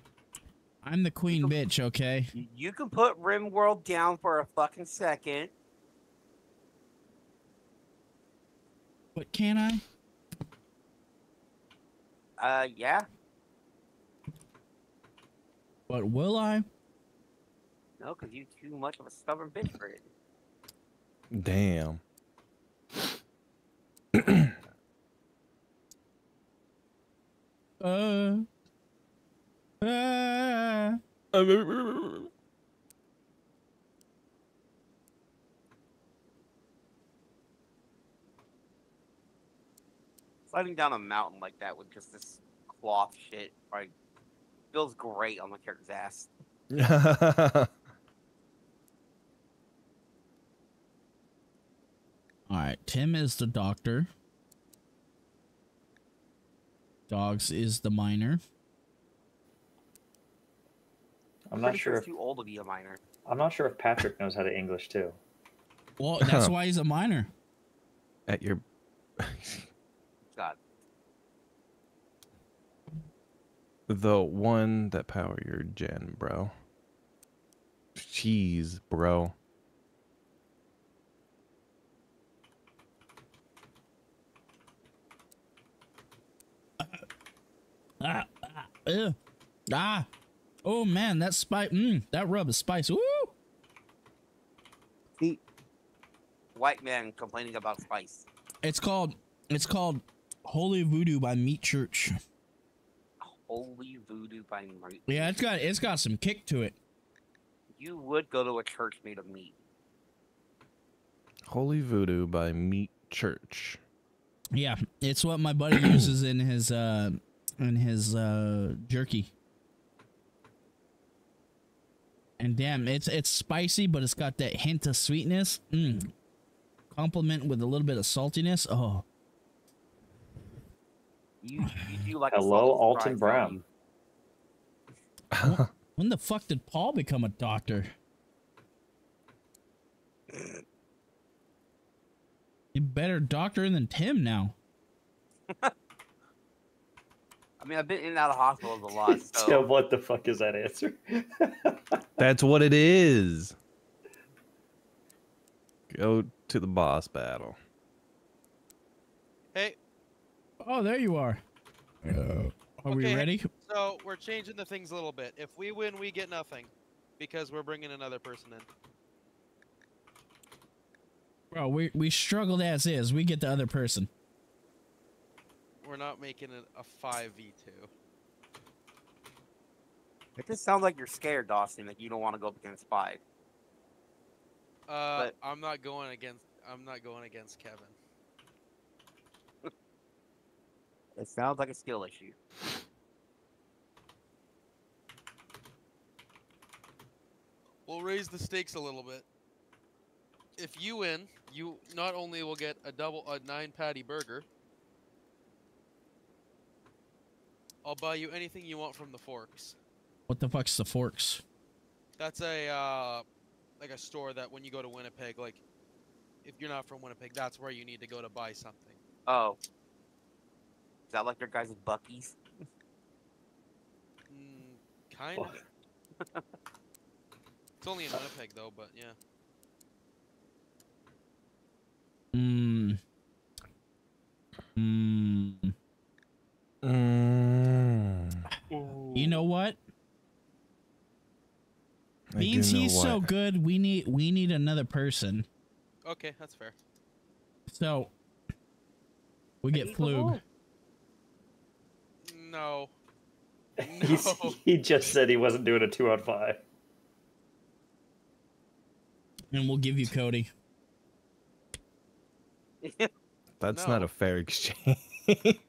I'm the queen bitch, okay? you can put RimWorld down for a fucking second. But can I? Uh, yeah. But will I? No, because you're too much of a stubborn bitch for it. Damn. Uh. Uh. Sliding down a mountain like that with just this cloth shit, like, feels great on the character's ass. All right, Tim is the doctor. Dogs is the miner. I'm not sure. If, too old to be a minor. I'm not sure if Patrick knows how to English too. Well, that's why he's a miner. At your God. the one that power your gen, bro. Jeez, bro. Ah, ah, ugh. ah. Oh man, that spice. Mm, that rub is spicy. Woo! See, white man complaining about spice. It's called. It's called Holy Voodoo by Meat Church. Holy voodoo by Marie. Yeah, it's got it's got some kick to it. You would go to a church made of meat. Holy Voodoo by Meat Church. Yeah, it's what my buddy uses in his uh in his uh jerky. And damn, it's it's spicy, but it's got that hint of sweetness. Mm. Compliment with a little bit of saltiness. Oh, You, you do like a Hello, salted Alton fries, Brown. you? when the fuck did Paul become a doctor? You better doctor than Tim now. I mean, I've been in and out of hospitals a lot, So so what the fuck is that answer? That's what it is. Go to the boss battle. Hey, Oh, there you are. Are we ready? so we're changing the things a little bit. If we win, we get nothing because we're bringing another person in. Bro, we we struggled as is. We get the other person. We're not making it a 5v2. it just sounds like you're scared, Dawson. Like you don't want to go up against Spy. Uh, But- I'm not going against. I'm not going against Kevin. It sounds like a skill issue. We'll raise the stakes a little bit. If you win, you not only will get a double, a nine patty burger. I'll buy you anything you want from the Forks. What the fuck's the forks? That's a uh, like a store that when you go to Winnipeg, like if you're not from Winnipeg, that's where you need to go to buy something. Oh, is that like your guys' Buc-ee's? Mm, kind of. It's only in Winnipeg though, but yeah. Mmm. Mmm. Mm, You know what? I do Beans, know he's so good. We need we need another person. Okay, that's fair. So we get Flug. No. No. he just said he wasn't doing a two on five. and we'll give you Cody. That's No. not a fair exchange.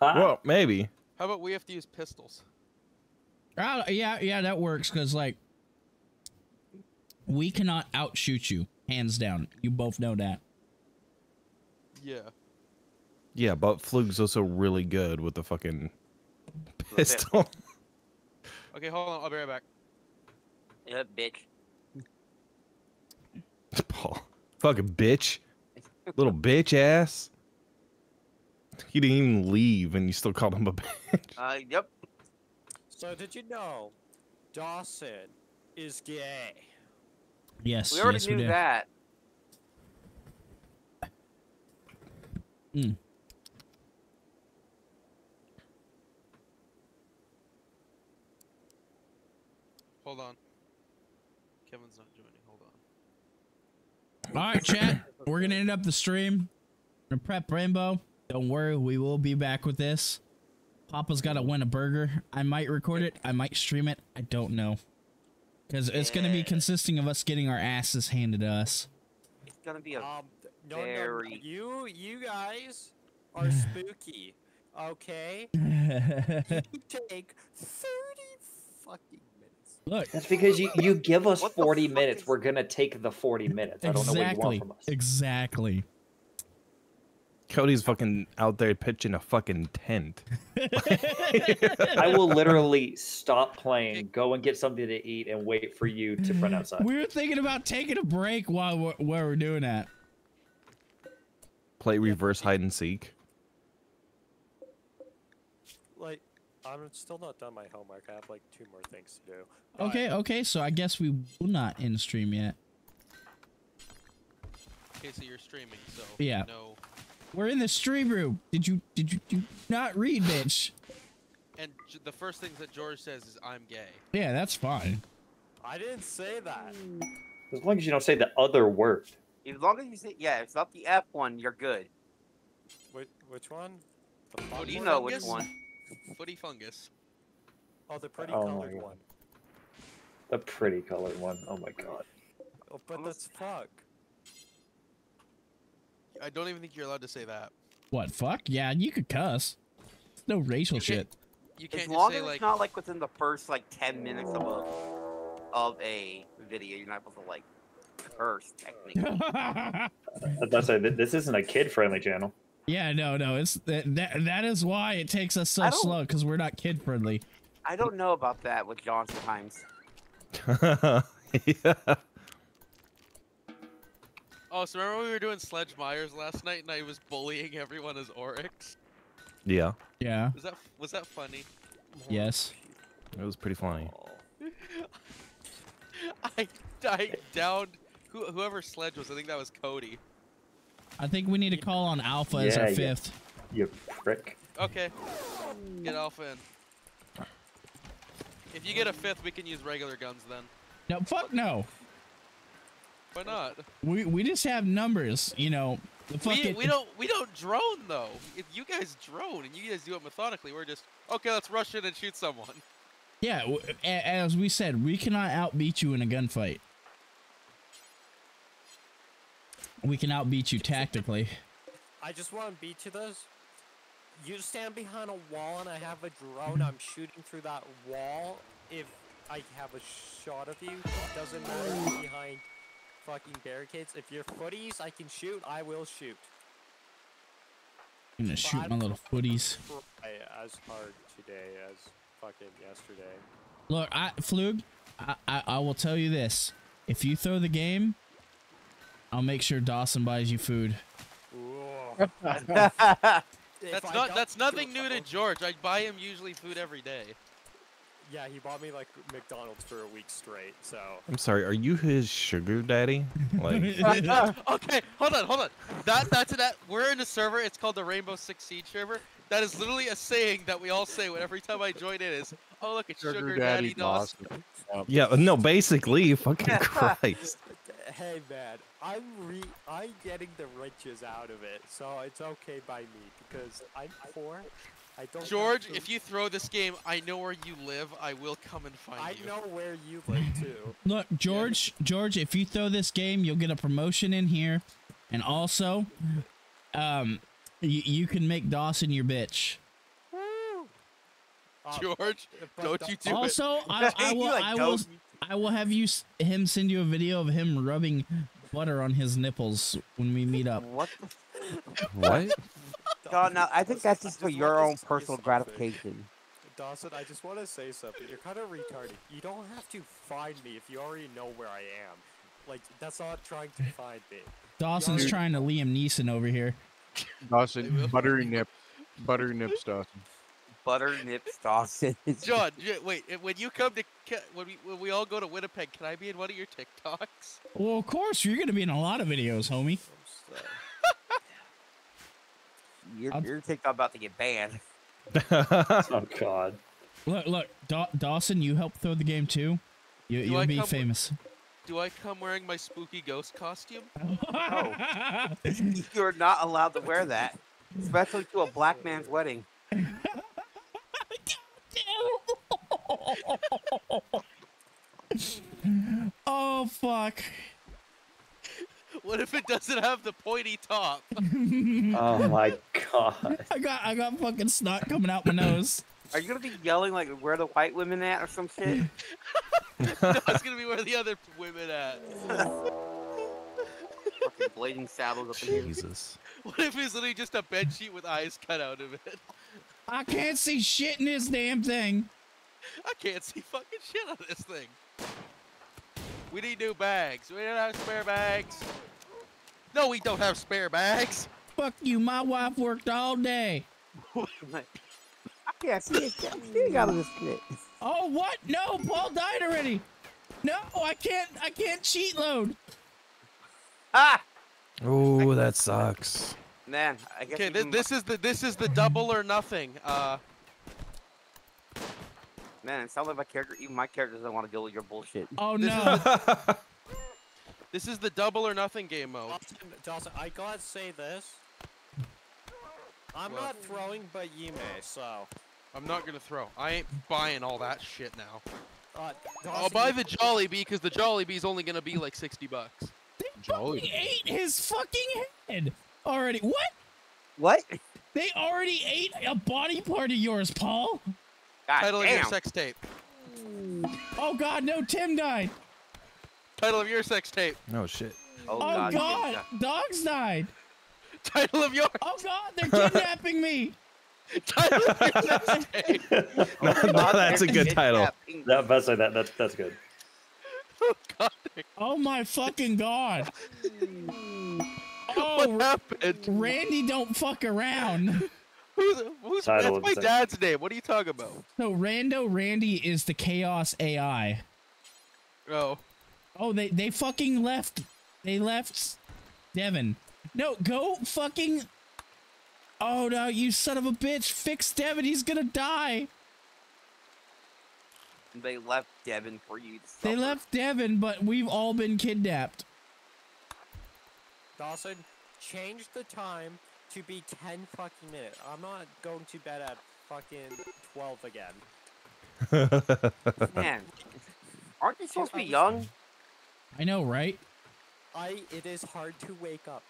Well, maybe. How about we have to use pistols? Uh, yeah, yeah, that works because like we cannot outshoot you, hands down. You both know that. Yeah. Yeah, but Flug's also really good with the fucking pistol. Okay, hold on. I'll be right back. Yeah, bitch. Paul. Fucking bitch. Little bitch ass. He didn't even leave and you still called him a bitch. Uh, yep. So did you know Dawson is gay? Yes, We already yes, knew we did. that. Hmm. Hold on. Kevin's not joining. Hold on. All right, chat. We're gonna end up the stream. We're gonna prep Rainbow. Don't worry, we will be back with this. Papa's got to win a burger. I might record it. I might stream it. I don't know. Because it's gonna be consisting of us getting our asses handed to us. It's gonna be a. Um, no, no, no, you, you guys are spooky. Okay, you take thirty fucking minutes. Look, That's because you, you give us 40 minutes. is- We're going to take the 40 minutes. I don't know what you want from us. exactly. Cody's fucking out there pitching a fucking tent. I will literally stop playing, go and get something to eat, and wait for you to run outside. We were thinking about taking a break while we're, while we're doing that. Play reverse hide and seek. Like, I'm still not done my homework. I have like two more things to do. But Okay, okay. So I guess we will not end stream yet. Okay, so you're streaming, so Yeah. no. We're in the stream room. Did you did you, you not read, bitch? And the first things that George says is I'm gay. Yeah, that's fine. I didn't say that. As long as you don't say the other word. As long as you say, yeah, it's not the F one, you're good. Which, which one? The What do You you know fungus? which one. Footy fungus. Oh, the pretty Oh colored God. one. The pretty colored one. Oh my god. Oh, but Almost- that's fuck. I don't even think you're allowed to say that. What fuck? Yeah, you could cuss. No racial You shit. can't- You can't As just long say as like it's not like within the first like ten minutes of a of a video, you're not supposed to like curse technically. That's a, this isn't a kid friendly channel. yeah, no, no. It's that that, that is why it takes us so slow because we're not kid friendly. I don't know about that with John sometimes. yeah. Oh, so remember we were doing Sledge Myers last night and I was bullying everyone as Oryx? Yeah. Yeah. Was that was that funny? Yes. It was pretty funny. I I downed who, whoever Sledge was. I think that was Cody. I think we need to call on Alpha as our Yeah, yeah. fifth. You prick. Okay, get Alpha in. If you get a fifth, we can use regular guns then. No, fuck no. Why not? We we just have numbers. You know. The We, we don't we don't drone though. If you guys drone and you guys do it methodically, we're just okay. Let's rush in and shoot someone. Yeah, as we said, we cannot outbeat you in a gunfight. We can outbeat you tactically. I just want to beat you this. You stand behind a wall and I have a drone. I'm shooting through that wall. If I have a shot of you, it doesn't matter behind fucking barricades. If you're footies, I can shoot. I will shoot. I'm gonna shoot my little footies. As hard today as fucking yesterday. Look, I Flug, I, I I will tell you this: if you throw the game, I'll make sure Dawson buys you food. That's not that's nothing new to George. I buy him usually food every day. Yeah, he bought me like McDonald's for a week straight. So I'm sorry. Are you his sugar daddy? Like, okay, hold on, hold on. That that's that. We're in a server. It's called the Rainbow Six Siege server. That is literally a saying that we all say when every time I join in is, "Oh look, it's Sugar, Daddy, Dawson." yeah, no, basically, fucking Christ. hey man, I'm re I'm getting the riches out of it, so it's okay by me because I'm poor. I don't. George, if you throw this game, I know where you live. I will come and find I you. I know where you live too. Look, George, George, if you throw this game, you'll get a promotion in here, and also, um, you, you can make Dawson your bitch. George, don't you do it. Also, I, I will, I will, I will have you him send you a video of him rubbing butter on his nipples when we meet up. What? The... What? The God, no, I think that's just for your own personal gratification. Dawson, I just want to say something. You're kind of retarded. You don't have to find me if you already know where I am. Like, that's not trying to find me. Dawson's trying to Liam Neeson over here. Dawson, buttery nip, buttery nips, Dawson. Butter nips Dawson. John, wait. When you come to when we when we all go to Winnipeg, can I be in one of your TikToks? Well, of course, you're gonna be in a lot of videos, homie. I'm sorry. Your, I'm- your TikTok about to get banned. Oh God. Look, look, Daw- Dawson, you help throw the game too. You, Do you'll I be come with- famous. Do I come wearing my spooky ghost costume? Oh. You're not allowed to wear that, especially to a black man's wedding. oh fuck! What if it doesn't have the pointy top? Oh my God. I got, I got fucking snot coming out my nose. Are you gonna be yelling like "Where the white women at" or some shit? no, it's gonna be where the other women at. Fucking Blazing Saddles up in here. Jesus. What if it's literally just a bed sheet with eyes cut out of it? I can't see shit in this damn thing. I can't see fucking shit on this thing. We need new bags. We don't have spare bags. No, we don't have spare bags. Fuck you! My wife worked all day. I can't see it. Get out of this shit. Oh what? No, Paul died already. No, I can't. I can't cheat load. Ah, Oh, that sucks. man. I guess. Okay, you this, can- this is the this is the double or nothing. Uh, Man, it sounds like my character. Even my character doesn't want to deal with your bullshit. Oh This no. this is the double or nothing game mode. Dawson, Dawson, I gotta say this. I'm What? not throwing, but you may, so. I'm not gonna throw. I ain't buying all that shit now. Uh, I'll buy you- the Jollibee because the Jollibee's only gonna be like 60 bucks. They Jolly. ate his fucking head already. What? What? They already ate a body part of yours, Paul. God Title of your sex tape. Oh God, no! Tim died. Title of your sex tape. No shit. Oh, Oh God. God, dogs died. Title of your Oh God, they're kidnapping me. title of your sex. No, no, that's a good title. That, that's like that. That's that's good. Oh God. Oh my fucking God. What Oh, happened? Randy, don't fuck around. Who's, who's Title that's my the dad's name. What are you talking about? So Rando Randy is the Chaos AI. Oh. Oh, they they fucking left. They left Devin. No, go fucking. Oh no, you son of a bitch! Fix Devin. He's gonna die. They left Devin for you. To They left Devin, but we've all been kidnapped. Dawson, change the time to be 10 fucking minutes. I'm not going to bed at fucking 12 again. Man, aren't you supposed to be young? I know, right? I it is hard to wake up.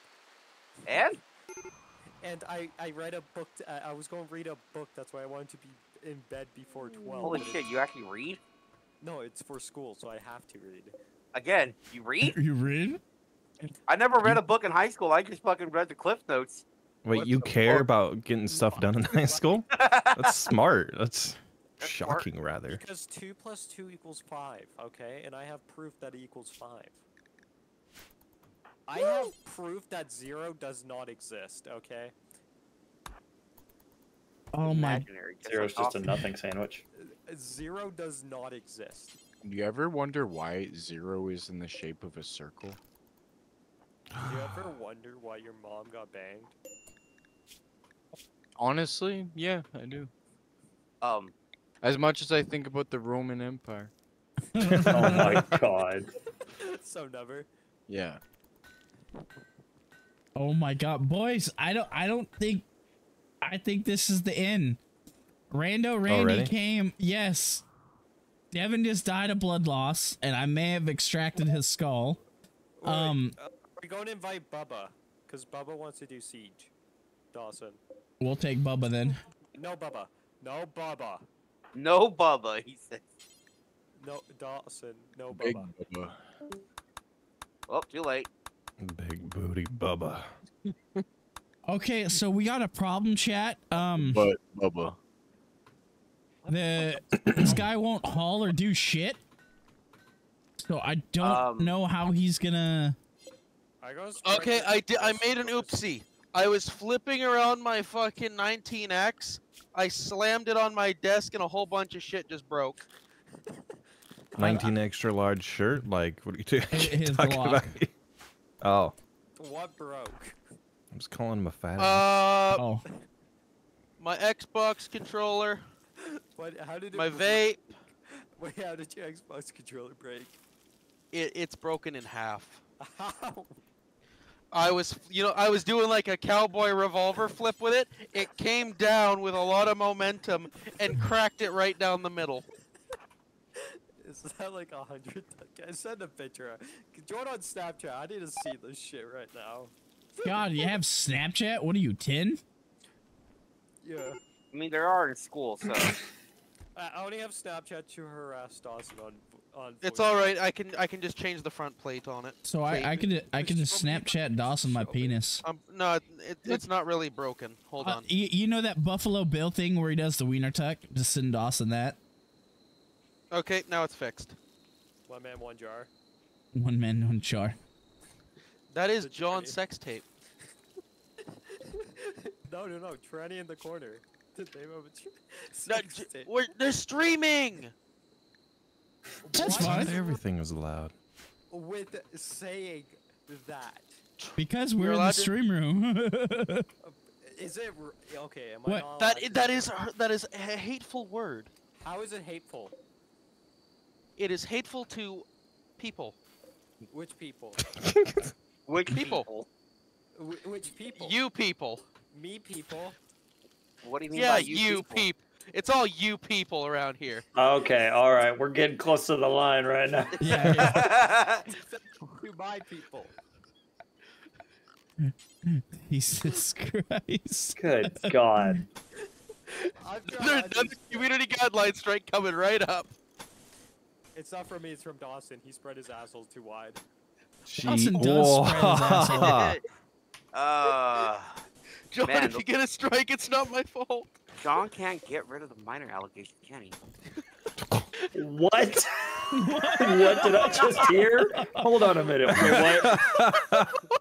And And I I read a book. t- uh, I was going to read a book. That's why I wanted to be in bed before 12. holy shit, you actually read? No, it's for school, so I have to read. Again, you read? You read? I never read a book in high school. I just fucking read the cliff notes. Wait, What you care fuck? about getting stuff done in high school? That's smart. That's That's smart. shocking, rather. Because 2 plus 2 equals 5, okay? And I have proof that it equals 5. I have proof that 0 does not exist, okay? Oh my! Imaginary. just Zero's just a nothing sandwich. 0 does not exist. Do you ever wonder why zero is in the shape of a circle? Do you ever wonder why your mom got banged? Honestly, yeah, I do. Um, As much as I think about the Roman Empire. Oh my God. so never. Yeah. Oh my God, boys! I don't. I don't think. I think this is the end. Rando Randy Already? came. Yes. Devin just died of blood loss, and I may have extracted his skull. Wait, Um, uh, we're going to invite Bubba, because Bubba wants to do Siege. Dawson. we'll take Bubba then. No Bubba. No Bubba. no Bubba, he said. No Dawson. No Big Bubba. Bubba. Oh, too late. Big booty Bubba. Okay, so we got a problem, chat. Um, But Bubba, the this guy won't haul or do shit. So I don't Um, know how he's gonna. I go Okay, I did. I made an oopsie. I was flipping around my fucking 19x. I slammed it on my desk, and a whole bunch of shit just broke. 19 extra large shirt? Like, what are you doing? His talking Glock. about? Oh, What broke? I'm just calling him a fat. ass. Uh, Oh, my Xbox controller, What? How did it my break? vape. Wait, how did your Xbox controller break? It, it's broken in half. How? I was, you know, I was doing like a cowboy revolver flip with it. It came down with a lot of momentum and cracked it right down the middle. Is that like a hundred? Can send a picture? Join on Snapchat. I need to see this shit right now. God, you have Snapchat? What are you, ten? Yeah. I mean, there are in school, so I I only have Snapchat to harass Dawson on on. It's voice all chat. right. I can, I can just change the front plate on it. So I, I could I could just Snapchat Dawson my penis. Um, no, it, it, it's not really broken. Hold Uh, on. you, you know that Buffalo Bill thing where he does the wiener tuck? Just send Dawson that. Okay, now it's fixed. One man, one jar. One man, one jar. That is The John's sex tape. no, no, no. Tranny in the corner. The name of it. No, j- we're, they're streaming. That's What? fine. Everything is allowed. With saying that. Because You're we're in the allowed to- stream room. Is it okay? Am I What? not That allowed i- to that say is a- that is a hateful word. How is it hateful? It is hateful to people. Which people? which People. Wh- which people? You people. Me people. What do you mean Yeah, by you, you, peep. It's all you people around here. Okay, all right, we're getting close to the line right now. yeah, yeah. to my people. Jesus Christ. Good God. I'm There's another community guideline strike coming right up. It's not from me. It's from Dawson. He spread his asshole too wide. She, Dawson does spread his asshole. uh, John, Man, if you get a strike, it's not my fault. John can't get rid of the minor allegation, can he? What? what did I just hear? Hold on a minute. Wait, what?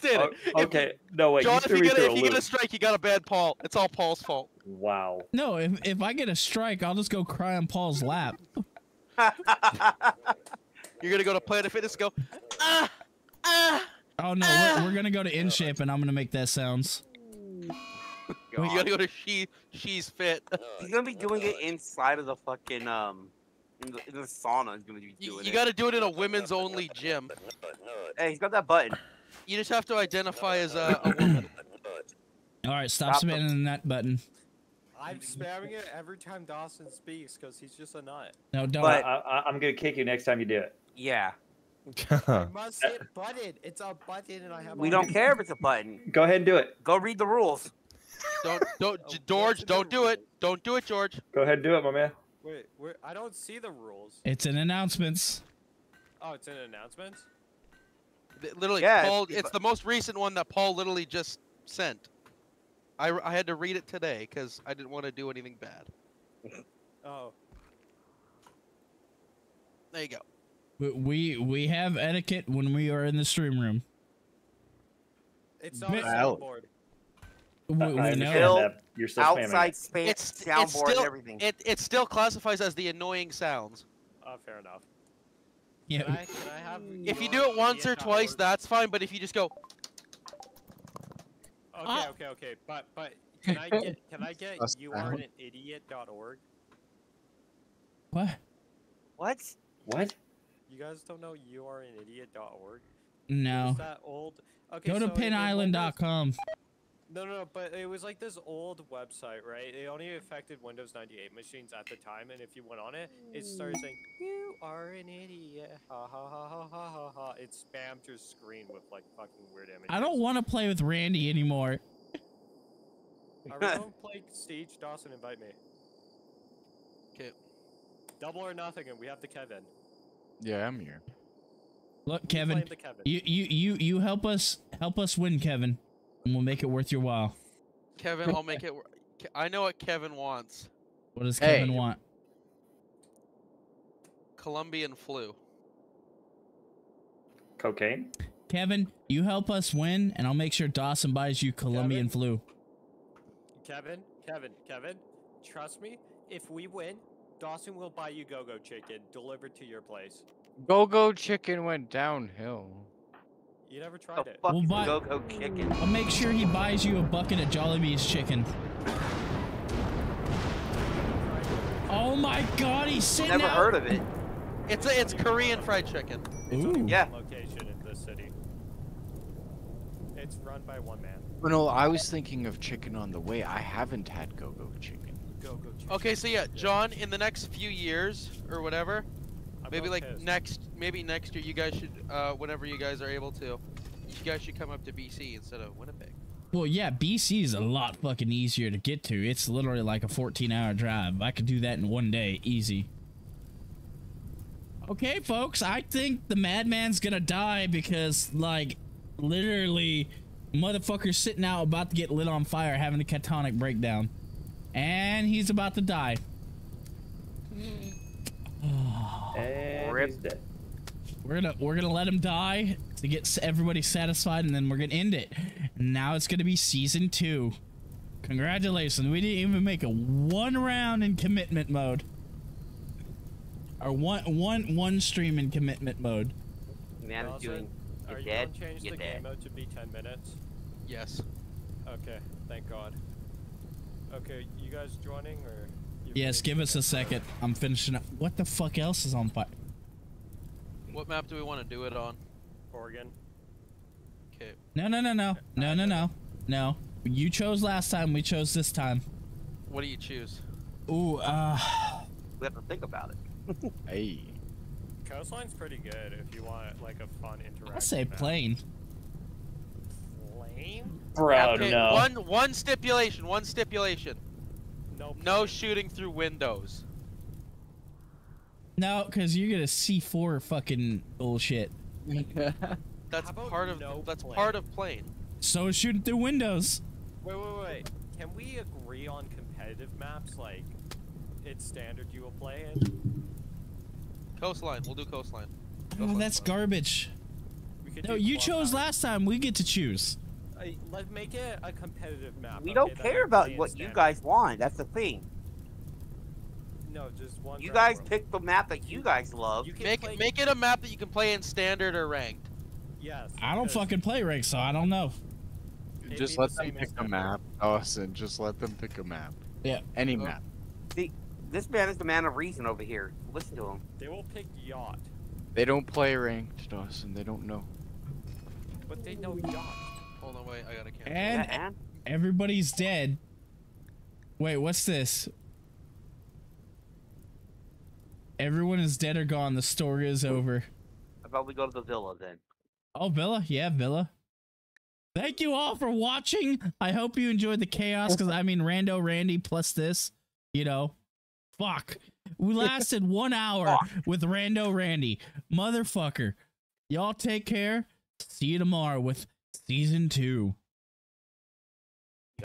The Paul did O- it. If- okay, no wait. John, you if you get a, a if you get a strike, you got a bad Paul. It's all Paul's fault. Wow. No, if, if I get a strike, I'll just go cry on Paul's lap. You're gonna go to Planet Fitness, and go ah ah. Oh no, we're, we're gonna go to In Shape and I'm gonna make that sounds. You gotta go to she she's fit. He's gonna be doing it inside of the fucking um, in the, in the sauna. He's gonna be You, doing you it. gotta do it in a women's only gym. Hey, he's got that button. You just have to identify as a, a woman. All right, stop, Stop the- spamming that button. I'm spamming it every time Dawson speaks because he's just a nut. No, don't. I, I, I'm gonna kick you next time you do it. Yeah, must hit button. It's a button, and I have. we a- don't care if it's a button. Go ahead and do it. Go read the rules. Don't don't Oh, George, don't the do it. Don't do it, George. Go ahead and do it, my man. Wait, wait, I don't see the rules. It's in announcements. Oh, it's an announcement. Th- Literally, Yeah, Paul. if- It's the most recent one that Paul literally just sent. I, I had to read it today because I didn't want to do anything bad. Oh, There you go. We- We we have etiquette when we are in the stream room. it's on a Bit- soundboard. We, we know. Bill, that. You're still Outside it. space, It's it's still everything. it it still classifies as the annoying sounds. Oh, fair enough. Yeah, Can I, can I have? If you do it once or twice, .org? that's fine. But if you just go, Okay, Ah. okay, okay. But but can I get can I get you are valid. an idiot.org? what? what? What? You guys don't know you are an idiot.org? No. Is that old? Okay, Go to so it- it Windows- penisland.com. No, no, no, but it was like this old website, right? It only affected Windows 98 machines at the time, and if you went on it, it started saying, "You are an idiot." Ha ha ha ha ha ha ha. It spammed your screen with like fucking weird images. I don't want to play with Randy anymore. I we going to play Siege? Dawson, invite me. Okay. Double or nothing, and we have the Kevin. Yeah, I'm here. Look, Kevin, claim Kevin. you you you you help us help us win, Kevin. And we'll make it worth your while. Kevin, I'll make it. I know what Kevin wants. What does Kevin want? Colombian flu. Cocaine. Kevin, you help us win, and I'll make sure Dawson buys you Colombian flu. Kevin, Kevin, Kevin, trust me. If we win, Dawson will buy you go-go chicken delivered to your place. Go Go Chicken went downhill. You never The tried it. fuck We'll buy- go-go chicken? I'll make sure he buys you a bucket of Jollibee's chicken. Oh my God, he's sitting Never out. heard of it. It's a, it's Korean fried chicken. It's Ooh. Yeah. location in this city. It's run by one man. Oh, no, I was thinking of chicken on the way. I haven't had Go Go Chicken. Go-go chicken. Okay, so yeah. John, in the next few years or whatever, I'm maybe like pissed. next, maybe next year, you guys should, uh, whenever you guys are able to, you guys should come up to BC instead of Winnipeg. Well, yeah, BC is a lot fucking easier to get to. It's literally like a 14 hour drive. I could do that in one day, easy. Okay, folks, I think the madman's gonna die because, like, literally, motherfucker's sitting out about to get lit on fire, having a catonic breakdown. And he's about to die. And Rip. he's dead. We're gonna we're gonna let him die to get everybody satisfied, and then we're gonna end it. Now it's gonna be season two. Congratulations, we didn't even make a one round in commitment mode, or one one one stream in commitment mode. Man is Dawson, doing. Are You're you dead. gonna change You're the dead. game mode to be 10 minutes? Yes. Okay, thank God. Okay, you guys joining or? You Yes, give us a second. I'm finishing up. What the fuck else is on fire? What map do we want to do it on? Oregon. Okay. No, no, no, no, no, no, no, no. You chose last time. We chose this time. What do you choose? Ooh, uh, We have to think about it. Hey. Coastline's pretty good if you want like a fun interaction. I'll say plane. Plane? Bro, okay, no. one one stipulation. One stipulation. No. No shooting through windows. No, because you're gonna see four fucking bullshit. That's part of no that's plane? part of plane. So is shooting through windows. Wait, wait, wait. Can we agree on competitive maps like it's standard you will play in? Coastline. We'll do coastline. Oh, that's fine. garbage. No, you chose last time. We get to choose. Let's make it a competitive map. We okay, don't care about play in what you guys want. That's the thing. No, just one. You guys world. pick the map that you guys love. You can Make play... make it a map that you can play in standard or ranked. Yes. I don't because fucking play rank, so I don't know. It'd Just let the them pick a Denver. map. Dawson, just let them pick a map. Yeah. Any Oh. map. This man is the man of reason over here. Listen to him. They will pick yacht, They don't play ranked, Dawson. They don't know. but they know yacht. Hold wait. I gotta cancel. And yeah, and everybody's dead. Wait, what's this? Everyone is dead or gone. The story is over. I probably go to the villa then? Oh, Villa? Yeah, Villa. Thank you all for watching. I hope you enjoyed the chaos because I mean, Rando Randy plus this, you know, fuck. We lasted one hour with Rando Randy. Motherfucker. Y'all take care. See you tomorrow with season two.